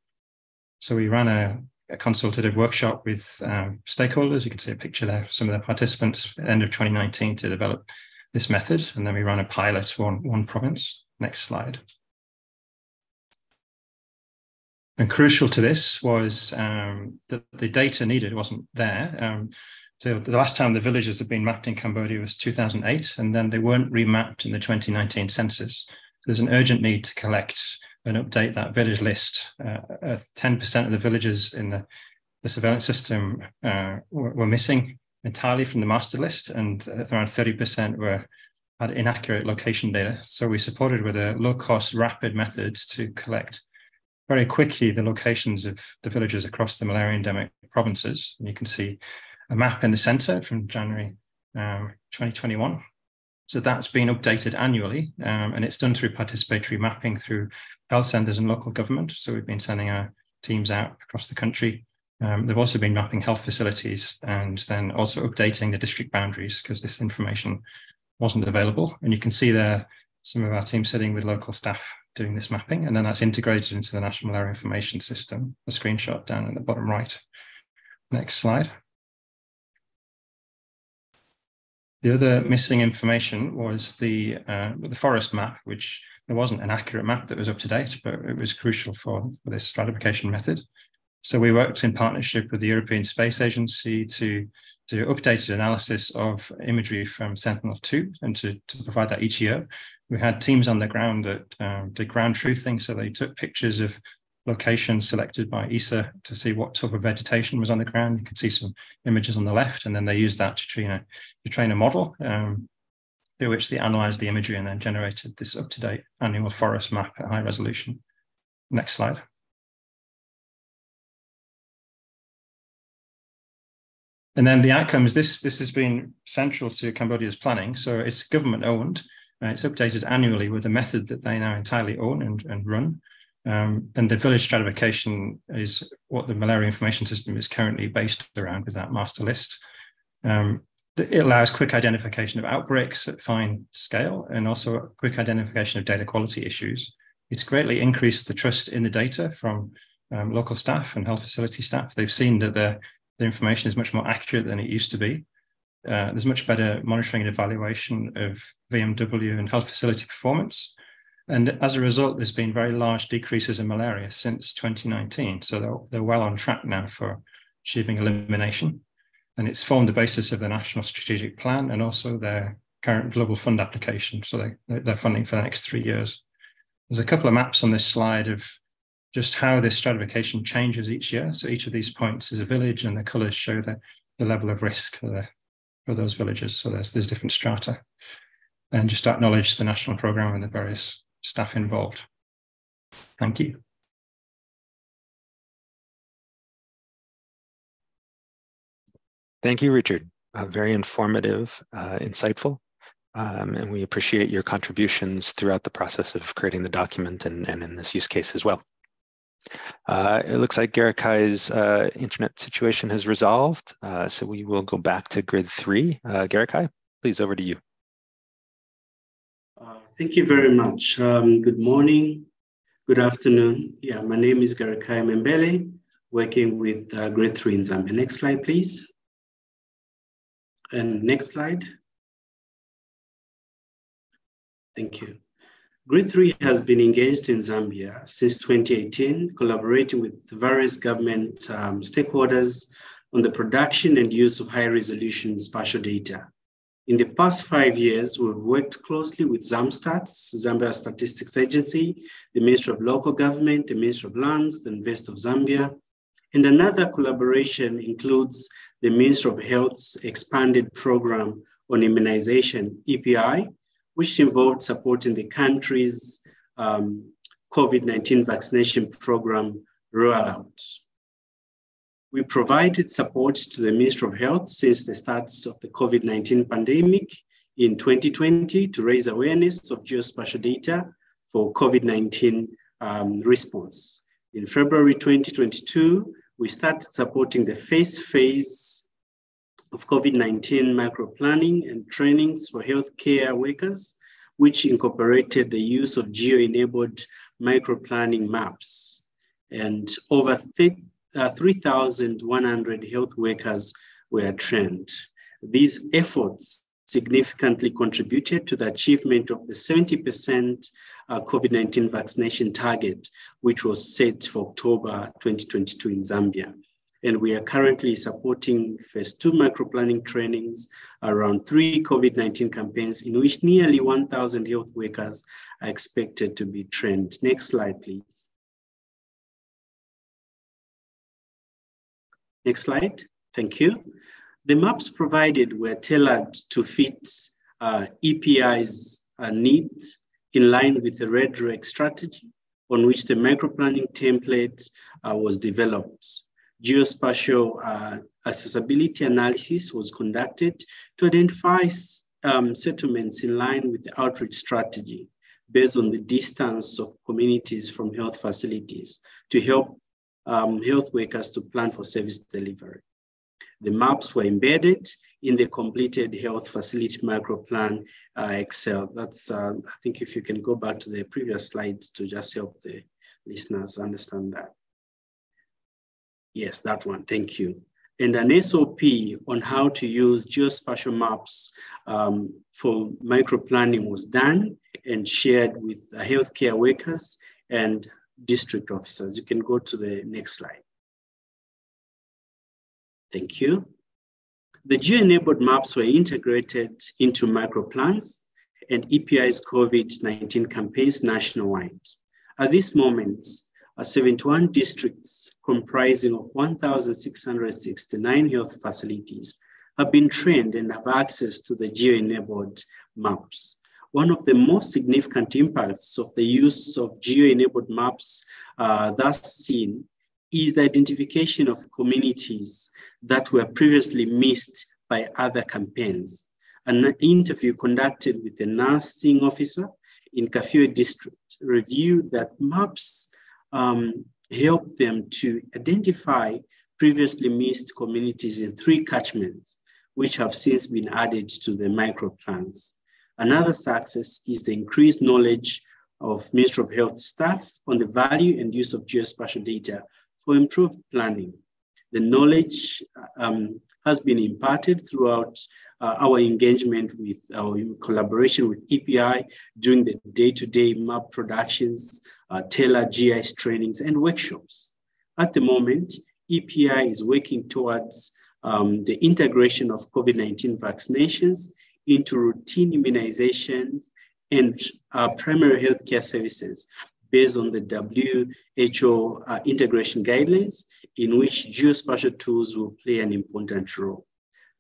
So we ran a, a consultative workshop with um, stakeholders. You can see a picture there of some of the participants at the end of 2019 to develop this method. And then we ran a pilot on one province. Next slide. And crucial to this was um, that the data needed wasn't there. Um, so the last time the villages have been mapped in Cambodia was 2008, and then they weren't remapped in the 2019 census. So there's an urgent need to collect and update that village list. Uh, uh, 10% of the villages in the, the surveillance system uh, were, were, missing entirely from the master list, and around 30% were had inaccurate location data. So we supported with a low-cost, rapid method to collect very quickly the locations of the villages across the malaria endemic provinces. And you can see a map in the center from January um, 2021. So that's been updated annually, um, and it's done through participatory mapping through health centers and local government. So we've been sending our teams out across the country. Um, they've also been mapping health facilities and then also updating the district boundaries because this information wasn't available. And you can see there some of our team sitting with local staff doing this mapping, and then that's integrated into the National Malaria Information System, a screenshot down in the bottom right. Next slide. The other missing information was the uh, the forest map, which there wasn't an accurate map that was up to date, but it was crucial for, for this stratification method. So we worked in partnership with the European Space Agency to do updated analysis of imagery from Sentinel-2 and to, to provide that each year. We had teams on the ground that um, did ground truthing, so they took pictures of location selected by ESA to see what sort of vegetation was on the ground. You can see some images on the left, and then they used that to train a, to train a model um, through which they analyzed the imagery and then generated this up-to-date annual forest map at high resolution. Next slide. And then the outcomes, this, this has been central to Cambodia's planning. So it's government owned. Uh, it's updated annually with a method that they now entirely own and, and run. Um, and the village stratification is what the malaria information system is currently based around with that master list. Um, it allows quick identification of outbreaks at fine scale and also quick identification of data quality issues. It's greatly increased the trust in the data from um, local staff and health facility staff. They've seen that the, information is much more accurate than it used to be. Uh, there's much better monitoring and evaluation of VMW and health facility performance. And as a result, there's been very large decreases in malaria since 2019. So they're, they're well on track now for achieving elimination. And it's formed the basis of the National Strategic Plan and also their current Global Fund application. So they, they're funding for the next three years. There's a couple of maps on this slide of just how this stratification changes each year. So each of these points is a village and the colors show the, the level of risk for, the, for those villages. So there's, there's different strata. And just acknowledge the national program and the various staff involved. Thank you. Thank you, Richard. Uh, very informative, uh, insightful, um, and we appreciate your contributions throughout the process of creating the document and, and in this use case as well. Uh, it looks like Garikai's uh, internet situation has resolved, uh, so we will go back to grid three. Uh, Garakai, please over to you. Thank you very much. Um, good morning, good afternoon. Yeah, my name is Garikai Membele, working with uh, grid three in Zambia. Next slide, please. And next slide. Thank you. Grid 3 has been engaged in Zambia since 2018, collaborating with various government um, stakeholders on the production and use of high resolution spatial data. In the past five years, we've worked closely with ZAMSTATS, Zambia Statistics Agency, the Ministry of Local Government, the Ministry of Lands, the University of Zambia. And another collaboration includes the Ministry of Health's expanded program on immunization, EPI, which involved supporting the country's um, COVID-19 vaccination program rollout. We provided support to the Ministry of Health since the start of the COVID-19 pandemic in 2020 to raise awareness of geospatial data for COVID-19 um, response. In February 2022, we started supporting the first phase of COVID-19 micro planning and trainings for healthcare workers, which incorporated the use of geo-enabled micro planning maps. And over uh, 3,100 health workers were trained. These efforts significantly contributed to the achievement of the 70% uh, COVID-19 vaccination target, which was set for October 2022 in Zambia. And we are currently supporting phase two microplanning trainings around three COVID-19 campaigns in which nearly 1,000 health workers are expected to be trained. Next slide, please. Next slide, thank you. The maps provided were tailored to fit uh, EPI's uh, needs in line with the RED/REC strategy on which the microplanning template uh, was developed geospatial uh, accessibility analysis was conducted to identify um, settlements in line with the outreach strategy based on the distance of communities from health facilities to help um, health workers to plan for service delivery. The maps were embedded in the completed health facility microplan uh, Excel. That's, uh, I think if you can go back to the previous slides to just help the listeners understand that. Yes, that one, thank you. And an SOP on how to use geospatial maps um, for microplanning was done and shared with the healthcare workers and district officers. You can go to the next slide. Thank you. The geo-enabled maps were integrated into microplans and EPI's COVID-19 campaigns nationwide. At this moment, 71 districts comprising of 1,669 health facilities have been trained and have access to the geo-enabled maps. One of the most significant impacts of the use of geo-enabled maps uh, thus seen is the identification of communities that were previously missed by other campaigns. An interview conducted with a nursing officer in Kafue district reviewed that maps um, help them to identify previously missed communities in three catchments, which have since been added to the micro plans. Another success is the increased knowledge of Ministry of Health staff on the value and use of geospatial data for improved planning. The knowledge um, has been imparted throughout uh, our engagement with our collaboration with EPI during the day-to-day -day map productions uh, tailored GIS trainings and workshops. At the moment, EPI is working towards um, the integration of COVID-19 vaccinations into routine immunizations and uh, primary healthcare services based on the WHO uh, integration guidelines in which geospatial tools will play an important role.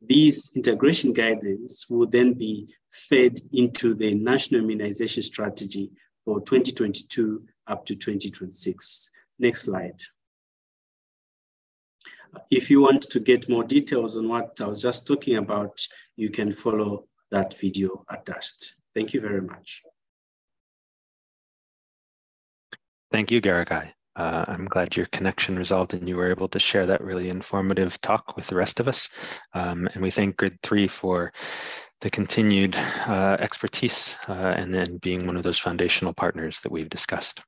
These integration guidelines will then be fed into the national immunization strategy for 2022 up to 2026. Next slide. If you want to get more details on what I was just talking about, you can follow that video attached. Thank you very much. Thank you, Garikai. Uh, I'm glad your connection resolved and you were able to share that really informative talk with the rest of us. Um, and we thank Grid 3 for the continued uh, expertise uh, and then being one of those foundational partners that we've discussed.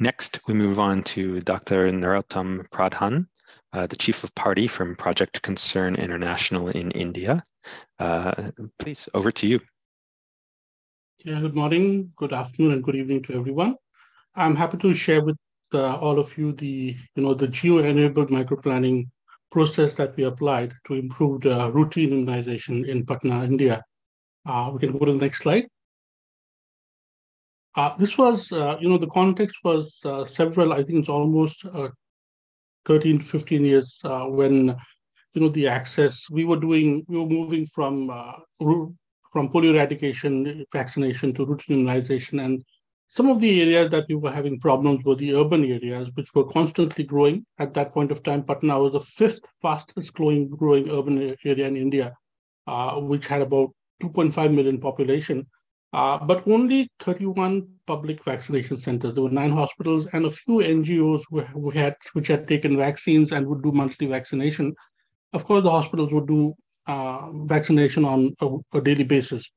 Next, we move on to Dr. Narottam Pradhan, uh, the Chief of Party from Project Concern International in India. Uh, please, over to you. Yeah, good morning, good afternoon, and good evening to everyone. I'm happy to share with uh, all of you the, you know, the geo-enabled microplanning process that we applied to improve the routine immunization in Patna, India. Uh, we can go to the next slide. Uh, this was, uh, you know, the context was uh, several, I think it's almost uh, 13, 15 years uh, when, you know, the access, we were doing, we were moving from, from polio eradication, vaccination to routine immunization. And some of the areas that we were having problems were the urban areas, which were constantly growing. At that point of time, Patna was the fifth fastest growing, growing urban area in India, uh, which had about 2.5 million population, uh, but only 31 public vaccination centers. There were nine hospitals and a few NGOs who, who had which had taken vaccines and would do monthly vaccination. Of course, the hospitals would do uh, vaccination on a, a daily basis.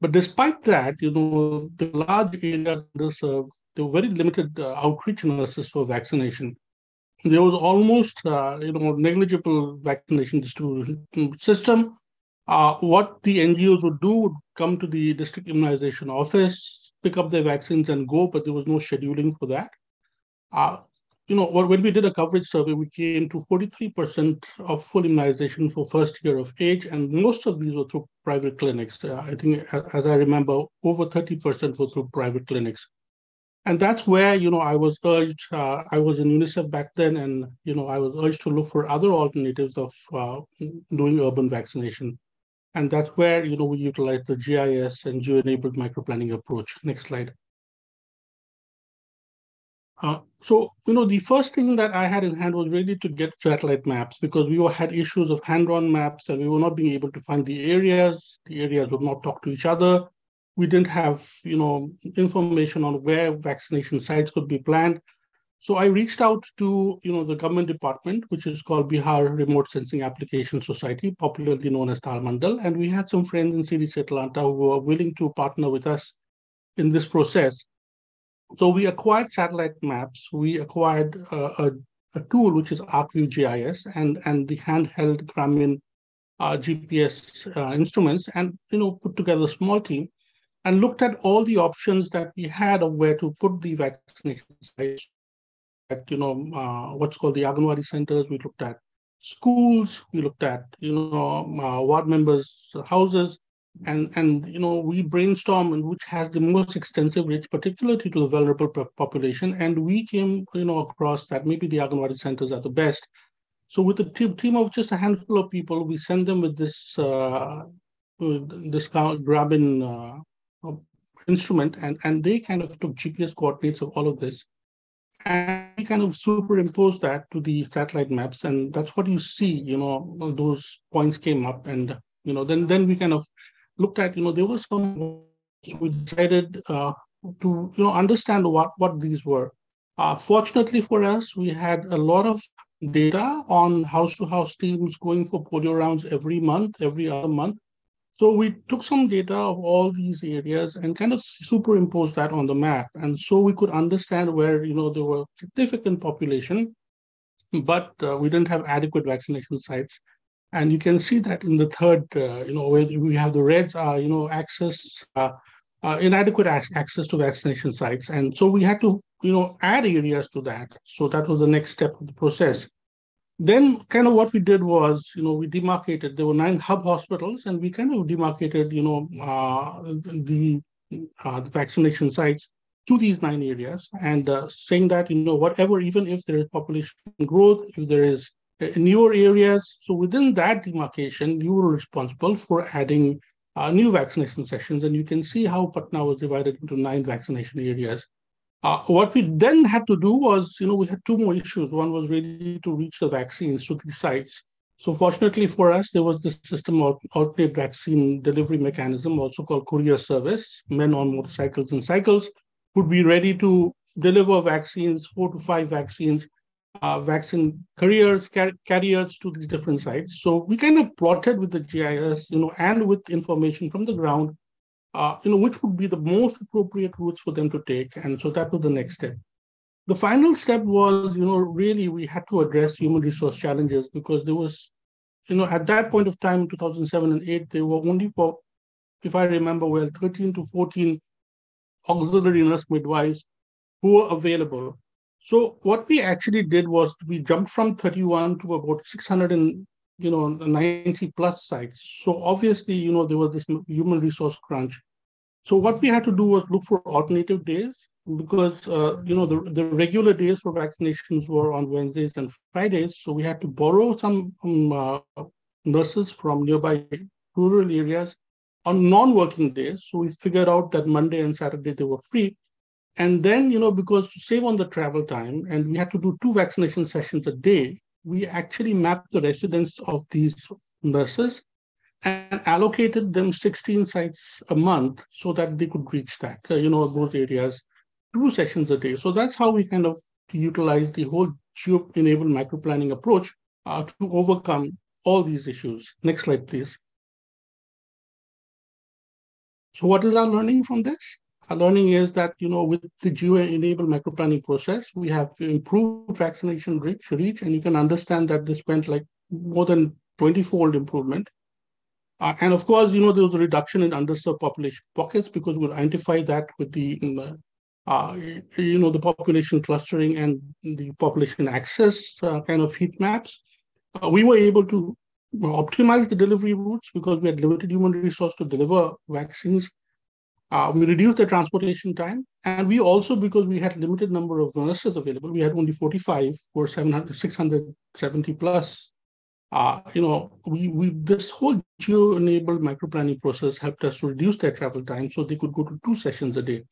But despite that, you know, the large areas underserved, there were very limited uh, outreach nurses for vaccination. There was almost, uh, you know, negligible vaccination distribution system. Uh, what the NGOs would do would come to the district immunization office, pick up their vaccines and go, but there was no scheduling for that. Uh, you know, when we did a coverage survey, we came to 43% of full immunization for first year of age, and most of these were through private clinics. Uh, I think, as I remember, over 30% were through private clinics. And that's where, you know, I was urged, uh, I was in UNICEF back then, and, you know, I was urged to look for other alternatives of uh, doing urban vaccination. And that's where, you know, we utilize the GIS and geo-enabled microplanning approach. Next slide. Uh, so, you know, the first thing that I had in hand was really to get satellite maps because we had issues of hand-drawn maps and we were not being able to find the areas. The areas would not talk to each other. We didn't have, you know, information on where vaccination sites could be planned. So I reached out to, you know, the government department, which is called Bihar Remote Sensing Application Society, popularly known as Talmandal. And we had some friends in CDC Atlanta who were willing to partner with us in this process so we acquired satellite maps. We acquired uh, a, a, tool which is ArcView and and the handheld Garmin uh, GPS uh, instruments, and you know put together a small team and looked at all the options that we had of where to put the vaccination sites. At you know uh, what's called the Anganwadi centers. We looked at schools. We looked at you know uh, ward members' houses and and you know we brainstorm which has the most extensive reach particularly to the vulnerable population and we came you know across that maybe the Anganwadi centers are the best so with a team, of just a handful of people we send them with this uh, this Garmin uh, instrument and and they kind of took gps coordinates of all of this and we kind of superimpose that to the satellite maps and that's what you see you know those points came up and you know then then we kind of looked at, you know, there was some we decided uh, to, you know, understand what what these were. Uh, fortunately for us, we had a lot of data on house-to-house teams going for polio rounds every month, every other month. So we took some data of all these areas and kind of superimposed that on the map. And so we could understand where, you know, there were significant population, but uh, we didn't have adequate vaccination sites. And you can see that in the third, uh, you know, where we have the reds are, you know, access, uh, uh, inadequate access to vaccination sites. And so we had to, you know, add areas to that. So that was the next step of the process. Then kind of what we did was, you know, we demarcated, there were nine hub hospitals and we kind of demarcated, you know, uh, the, uh, the vaccination sites to these nine areas and uh, saying that, you know, whatever, even if there is population growth, if there is in your areas. So within that demarcation, you were responsible for adding uh, new vaccination sessions. And you can see how Patna was divided into nine vaccination areas. Uh, what we then had to do was, you know, we had two more issues. One was really to reach the vaccines to these sites. So fortunately for us, there was this system of alternate vaccine delivery mechanism, also called courier service. Men on motorcycles and cycles would be ready to deliver vaccines, four to five vaccines, uh, vaccine carriers, car carriers to these different sites. So we kind of plotted with the GIS, you know, and with information from the ground, uh, you know, which would be the most appropriate routes for them to take. And so that was the next step. The final step was, you know, really we had to address human resource challenges because there was, you know, at that point of time, 2007 and 8, there were only for, if I remember well, 13 to 14 auxiliary nurse midwives who were available. So what we actually did was we jumped from 31 to about 600 and you know 90 plus sites. So obviously, you know, there was this human resource crunch. So what we had to do was look for alternative days because uh, you know the, the regular days for vaccinations were on Wednesdays and Fridays. So we had to borrow some um, uh, nurses from nearby rural areas on non-working days. So we figured out that Monday and Saturday they were free. And then, you know, because to save on the travel time, and we had to do two vaccination sessions a day, we actually mapped the residents of these nurses and allocated them 16 sites a month so that they could reach that, uh, you know, those areas, two sessions a day. So that's how we kind of utilize the whole geo-enabled microplanning approach uh, to overcome all these issues. Next slide, please. So what is our learning from this? Our learning is that, you know, with the geo-enabled microplanning process, we have improved vaccination reach, reach, and you can understand that this went like more than 20-fold improvement. Uh, and of course, you know, there was a reduction in underserved population pockets because we identify that with the, uh, you know, the population clustering and the population access uh, kind of heat maps. Uh, we were able to optimize the delivery routes because we had limited human resource to deliver vaccines uh, we reduced the transportation time. And we also, because we had limited number of nurses available, we had only 45 for 700, 670 plus. Uh, you know, we, we this whole geo-enabled microplanning process helped us to reduce their travel time so they could go to two sessions a day.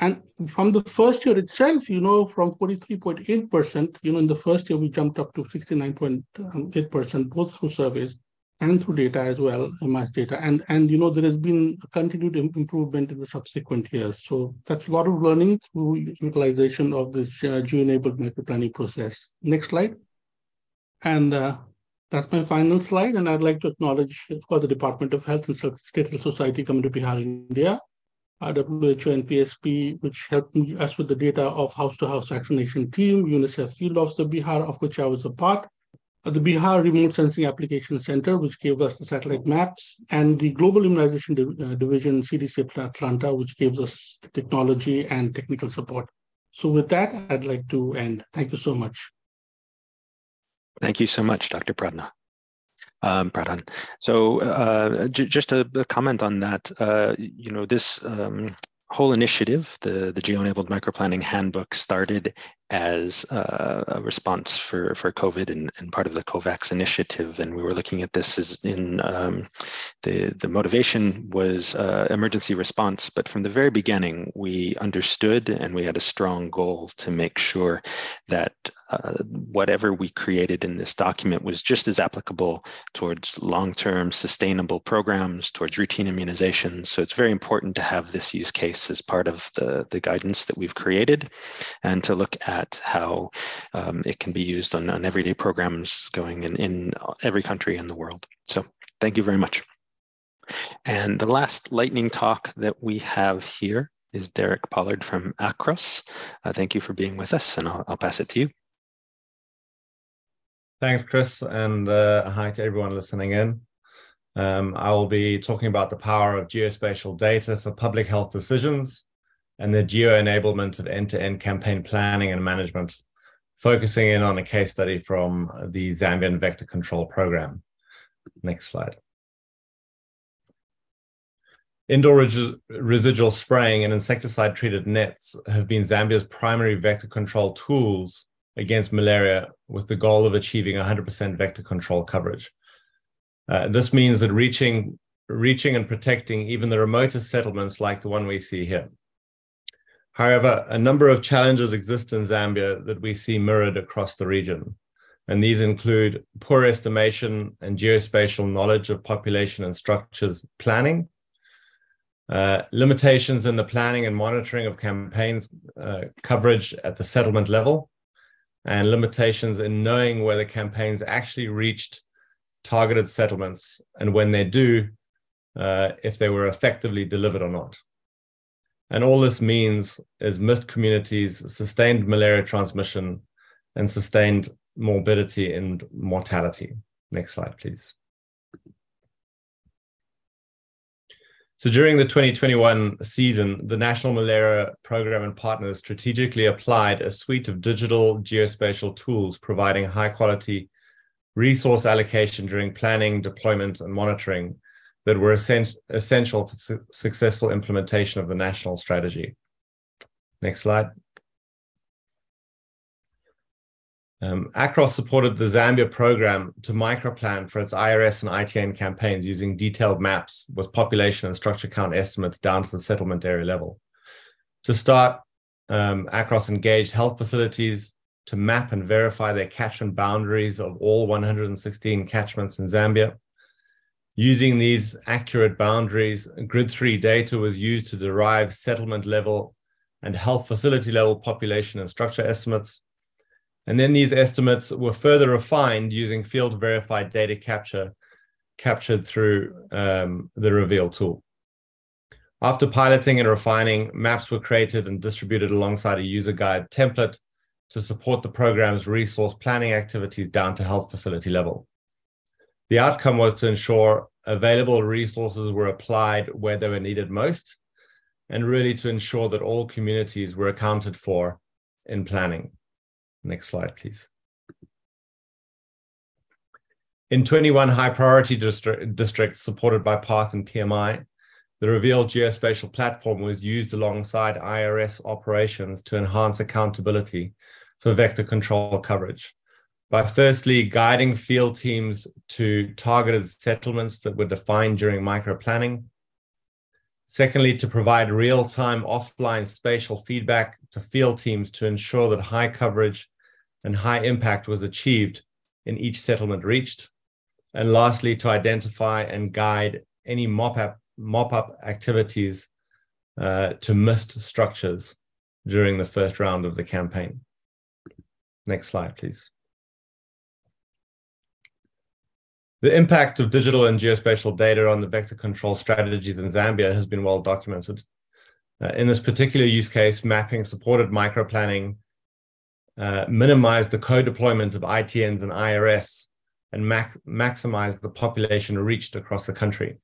And from the first year itself, you know, from 43.8%, you know, in the first year, we jumped up to 69.8%, both through surveys and through data as well, MIS data. And, and you know, there has been continued improvement in the subsequent years. So that's a lot of learning through utilization of this uh, geo-enabled micro planning process. Next slide. And uh, that's my final slide. And I'd like to acknowledge, for the Department of Health and Statistical Society Community Bihar India, WHO and PSP, which helped us with the data of house-to-house -house vaccination team, UNICEF Field Officer Bihar, of which I was a part, the Bihar Remote Sensing Application Center, which gave us the satellite maps, and the Global Immunization uh, Division, CDC Atlanta, which gives us the technology and technical support. So with that, I'd like to end. Thank you so much. Thank you so much, Dr. Pradhan. Um, Pradhan. So uh, just a, a, comment on that, uh, you know, this um, whole initiative, the, the Geo-Enabled Microplanning Handbook, started as uh, a response for, for COVID and, and part of the COVAX initiative. And we were looking at this as in um, the, the motivation was uh, emergency response. But from the very beginning, we understood and we had a strong goal to make sure that uh, whatever we created in this document was just as applicable towards long-term sustainable programs, towards routine immunizations. So it's very important to have this use case as part of the, the guidance that we've created and to look at how um, it can be used on, on everyday programs going in, in every country in the world. So thank you very much. And the last lightning talk that we have here is Derek Pollard from Akros. Uh, thank you for being with us, and I'll, I'll pass it to you. Thanks, Chris, and uh, hi to everyone listening in. Um, I will be talking about the power of geospatial data for public health decisions and the geo-enablement of end-to-end campaign planning and management, focusing in on a case study from the Zambian Vector Control Program. Next slide. Indoor res residual spraying and insecticide-treated nets have been Zambia's primary vector control tools against malaria with the goal of achieving 100% vector control coverage. Uh, this means that reaching, reaching and protecting even the remotest settlements like the one we see here. However, a number of challenges exist in Zambia that we see mirrored across the region. And these include poor estimation and geospatial knowledge of population and structures planning, uh, limitations in the planning and monitoring of campaigns uh, coverage at the settlement level, and limitations in knowing whether campaigns actually reached targeted settlements and when they do, uh, if they were effectively delivered or not. And all this means is missed communities, sustained malaria transmission, and sustained morbidity and mortality. Next slide, please. So during the 2021 season, the National Malaria Program and partners strategically applied a suite of digital geospatial tools providing high quality resource allocation during planning, deployment, and monitoring that were essential for su successful implementation of the national strategy. Next slide. Um, Akros supported the Zambia program to microplan for its IRS and ITN campaigns using detailed maps with population and structure count estimates down to the settlement area level. To start, um, Akros engaged health facilities to map and verify their catchment boundaries of all 116 catchments in Zambia. Using these accurate boundaries, Grid 3 data was used to derive settlement level and health facility level population and structure estimates and then these estimates were further refined using field verified data capture captured through um, the Reveal tool. After piloting and refining, maps were created and distributed alongside a user guide template to support the program's resource planning activities down to health facility level. The outcome was to ensure available resources were applied where they were needed most, and really to ensure that all communities were accounted for in planning. Next slide, please. In 21 high priority district, districts supported by PATH and PMI, the Reveal geospatial platform was used alongside IRS operations to enhance accountability for vector control coverage by firstly guiding field teams to targeted settlements that were defined during microplanning. Secondly, to provide real-time offline spatial feedback to field teams to ensure that high coverage and high impact was achieved in each settlement reached. And lastly, to identify and guide any mop-up mop-up activities uh, to missed structures during the first round of the campaign. Next slide, please. The impact of digital and geospatial data on the vector control strategies in Zambia has been well documented. Uh, in this particular use case, mapping supported microplanning uh, minimize the co-deployment of ITNs and IRS and mac maximize the population reached across the country.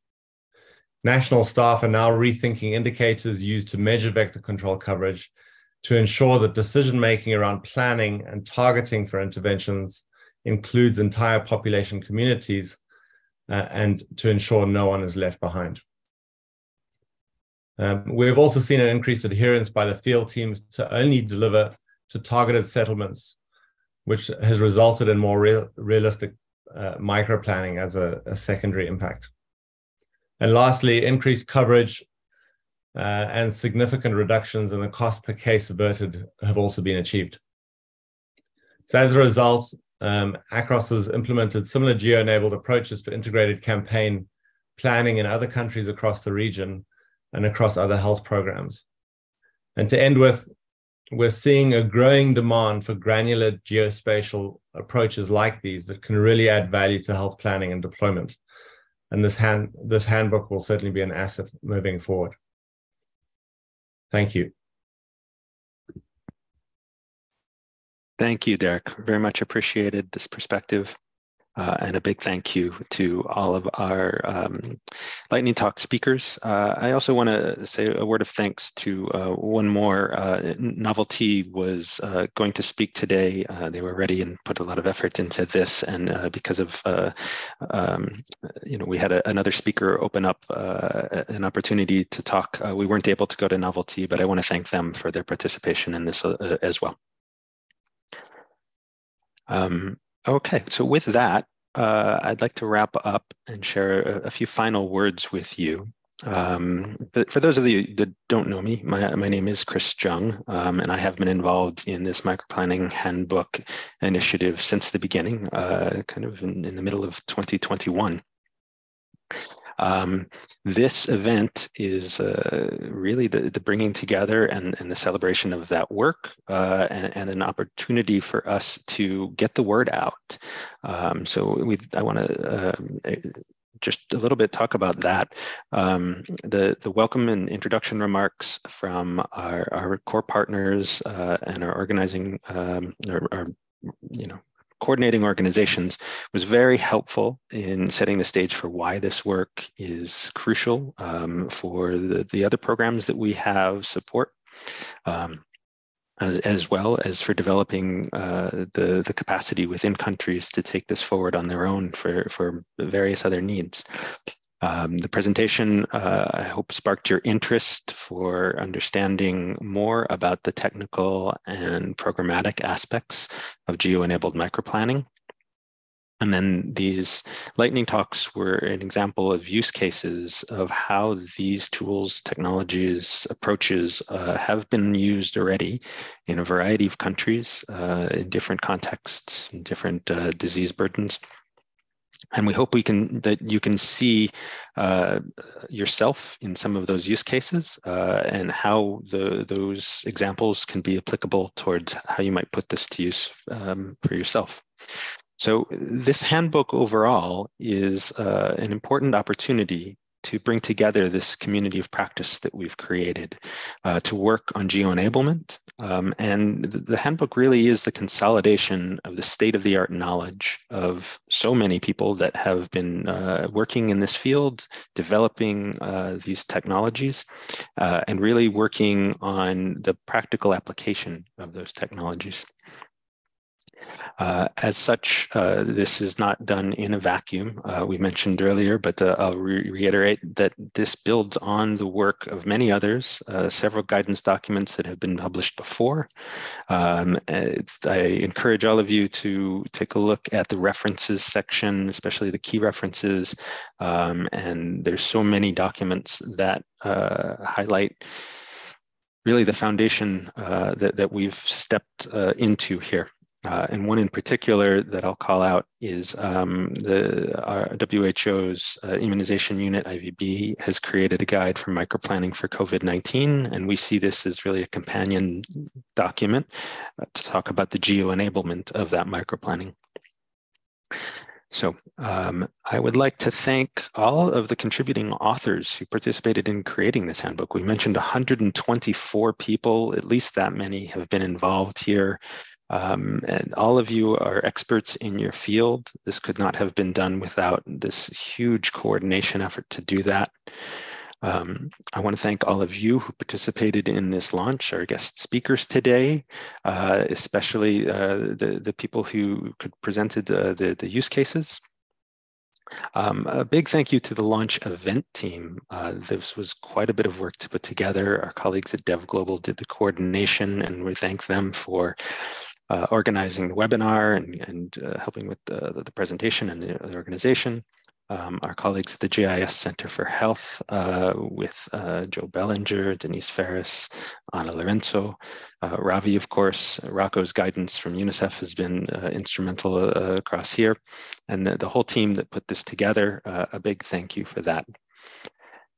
National staff are now rethinking indicators used to measure vector control coverage to ensure that decision-making around planning and targeting for interventions includes entire population communities uh, and to ensure no one is left behind. Um, we've also seen an increased adherence by the field teams to only deliver to targeted settlements, which has resulted in more real, realistic uh, micro planning as a, a, secondary impact. And lastly, increased coverage uh, and significant reductions in the cost per case averted have also been achieved. So as a result, um, Akros has implemented similar geo-enabled approaches for integrated campaign planning in other countries across the region and across other health programs. And to end with, we're seeing a growing demand for granular geospatial approaches like these that can really add value to health planning and deployment. And this, hand, this handbook will certainly be an asset moving forward. Thank you. Thank you, Derek. Very much appreciated this perspective. Uh, and a big thank you to all of our um, Lightning Talk speakers. Uh, I also want to say a word of thanks to uh, one more. Uh, Novel-T was uh, going to speak today. Uh, they were ready and put a lot of effort into this. And because of, um, you know, we had a, another speaker open up an opportunity to talk. we weren't able to go to Novel-T, but I want to thank them for their participation in this as well. Um, Okay, so with that, uh, I'd like to wrap up and share a, a few final words with you. Um, for those of you that don't know me, my, my name is Chris Jung, um, and I have been involved in this microplanning handbook initiative since the beginning, uh, kind of in, in, the middle of 2021. Um, this event is uh, really the, the, bringing together and, and, the celebration of that work uh, and, and, an opportunity for us to get the word out. Um, so we, I want to uh, just a little bit talk about that. Um, the, the welcome and introduction remarks from our, our core partners uh, and our organizing, um, our, our, you know, coordinating organizations was very helpful in setting the stage for why this work is crucial um, for the, the other programs that we have support. Um, as, as, well as for developing uh, the, the capacity within countries to take this forward on their own for, for various other needs. Um, the presentation, uh, I hope, sparked your interest for understanding more about the technical and programmatic aspects of geo-enabled microplanning. And then these lightning talks were an example of use cases of how these tools, technologies, approaches uh, have been used already in a variety of countries uh, in different contexts, and different uh, disease burdens and we hope we can that you can see uh, yourself in some of those use cases uh, and how the, those examples can be applicable towards how you might put this to use um, for yourself. So this handbook overall is uh, an important opportunity to bring together this community of practice that we've created uh, to work on geo-enablement. Um, and the, the, handbook really is the consolidation of the state-of-the-art knowledge of so many people that have been uh, working in this field, developing uh, these technologies, uh, and really working on the practical application of those technologies. Uh, as such, uh, this is not done in a vacuum. Uh, we mentioned earlier, but uh, I'll re reiterate that this builds on the work of many others, uh, several guidance documents that have been published before. Um, I encourage all of you to take a look at the references section, especially the key references. Um, and there's so many documents that uh, highlight really the foundation uh, that, that we've stepped uh, into here. Uh, and one in particular that I'll call out is um, the WHO's uh, immunization unit, IVB, has created a guide for microplanning for COVID-19. And we see this as really a companion document uh, to talk about the geo-enablement of that microplanning. So um, I would like to thank all of the contributing authors who participated in creating this handbook. We mentioned 124 people, at least that many have been involved here. Um, and all of you are experts in your field. This could not have been done without this huge coordination effort to do that. Um, I want to thank all of you who participated in this launch, our guest speakers today, uh, especially uh, the, the people who could presented uh, the, the use cases. Um, a big thank you to the launch event team. Uh, this was quite a bit of work to put together. Our colleagues at Dev Global did the coordination and we thank them for uh, organizing the webinar and, and uh, helping with the, the, presentation and the, organization. Um, our colleagues at the GIS Center for Health uh, with uh, Joe Bellinger, Denise Ferris, Ana Lorenzo, uh, Ravi, of course. Rocco's guidance from UNICEF has been uh, instrumental across here. And the, the, whole team that put this together, a big thank you for that.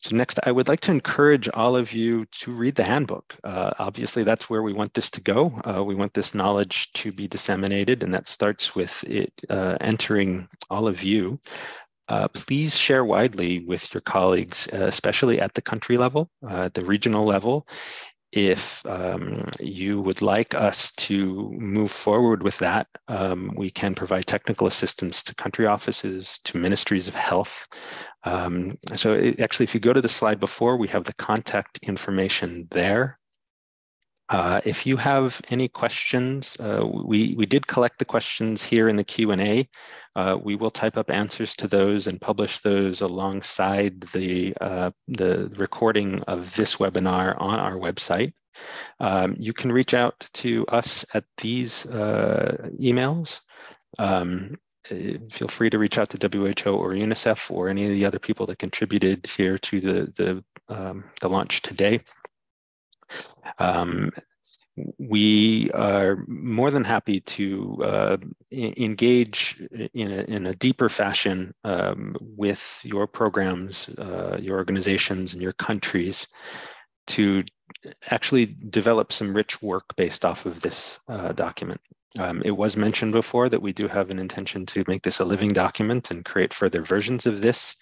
So next, I would like to encourage all of you to read the handbook. Uh, obviously, that's where we want this to go. Uh, we want this knowledge to be disseminated, and that starts with it uh, entering all of you. Uh, please share widely with your colleagues, uh, especially at the country level, uh, at the regional level, if um, you would like us to move forward with that, um, we can provide technical assistance to country offices, to ministries of health. Um, so it, actually, if you go to the slide before, we have the contact information there. Uh, if you have any questions, uh, we, we did collect the questions here in the Q&A. Uh, we will type up answers to those and publish those alongside the, uh, the recording of this webinar on our website. Um, you can reach out to us at these uh, emails. Um, feel free to reach out to WHO or UNICEF or any of the other people that contributed here to the, the, um, the launch today. Um, we are more than happy to uh, engage in a, in a deeper fashion um, with your programs, uh, your organizations, and your countries to actually develop some rich work based off of this uh, document. Um, it was mentioned before that we do have an intention to make this a living document and create further versions of this.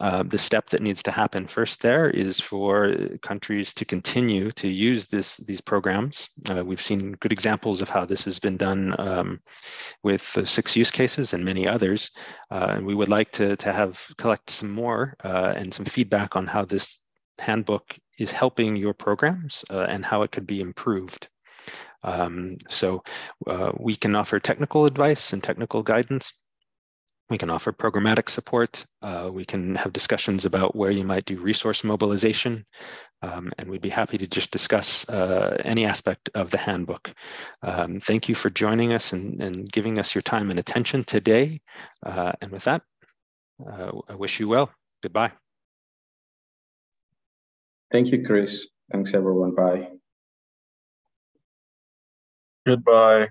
Uh, the step that needs to happen first there is for countries to continue to use this these programs. Uh, we've seen good examples of how this has been done um, with uh, six use cases and many others. Uh, and we would like to, to have collect some more uh, and some feedback on how this handbook is helping your programs uh, and how it could be improved. Um, so we can offer technical advice and technical guidance we can offer programmatic support. Uh, we can have discussions about where you might do resource mobilization. Um, and we'd be happy to just discuss uh, any aspect of the handbook. Um, thank you for joining us and, and, giving us your time and attention today. Uh, and with that, uh, I wish you well. Goodbye. Thank you, Chris. Thanks, everyone. Bye. Goodbye.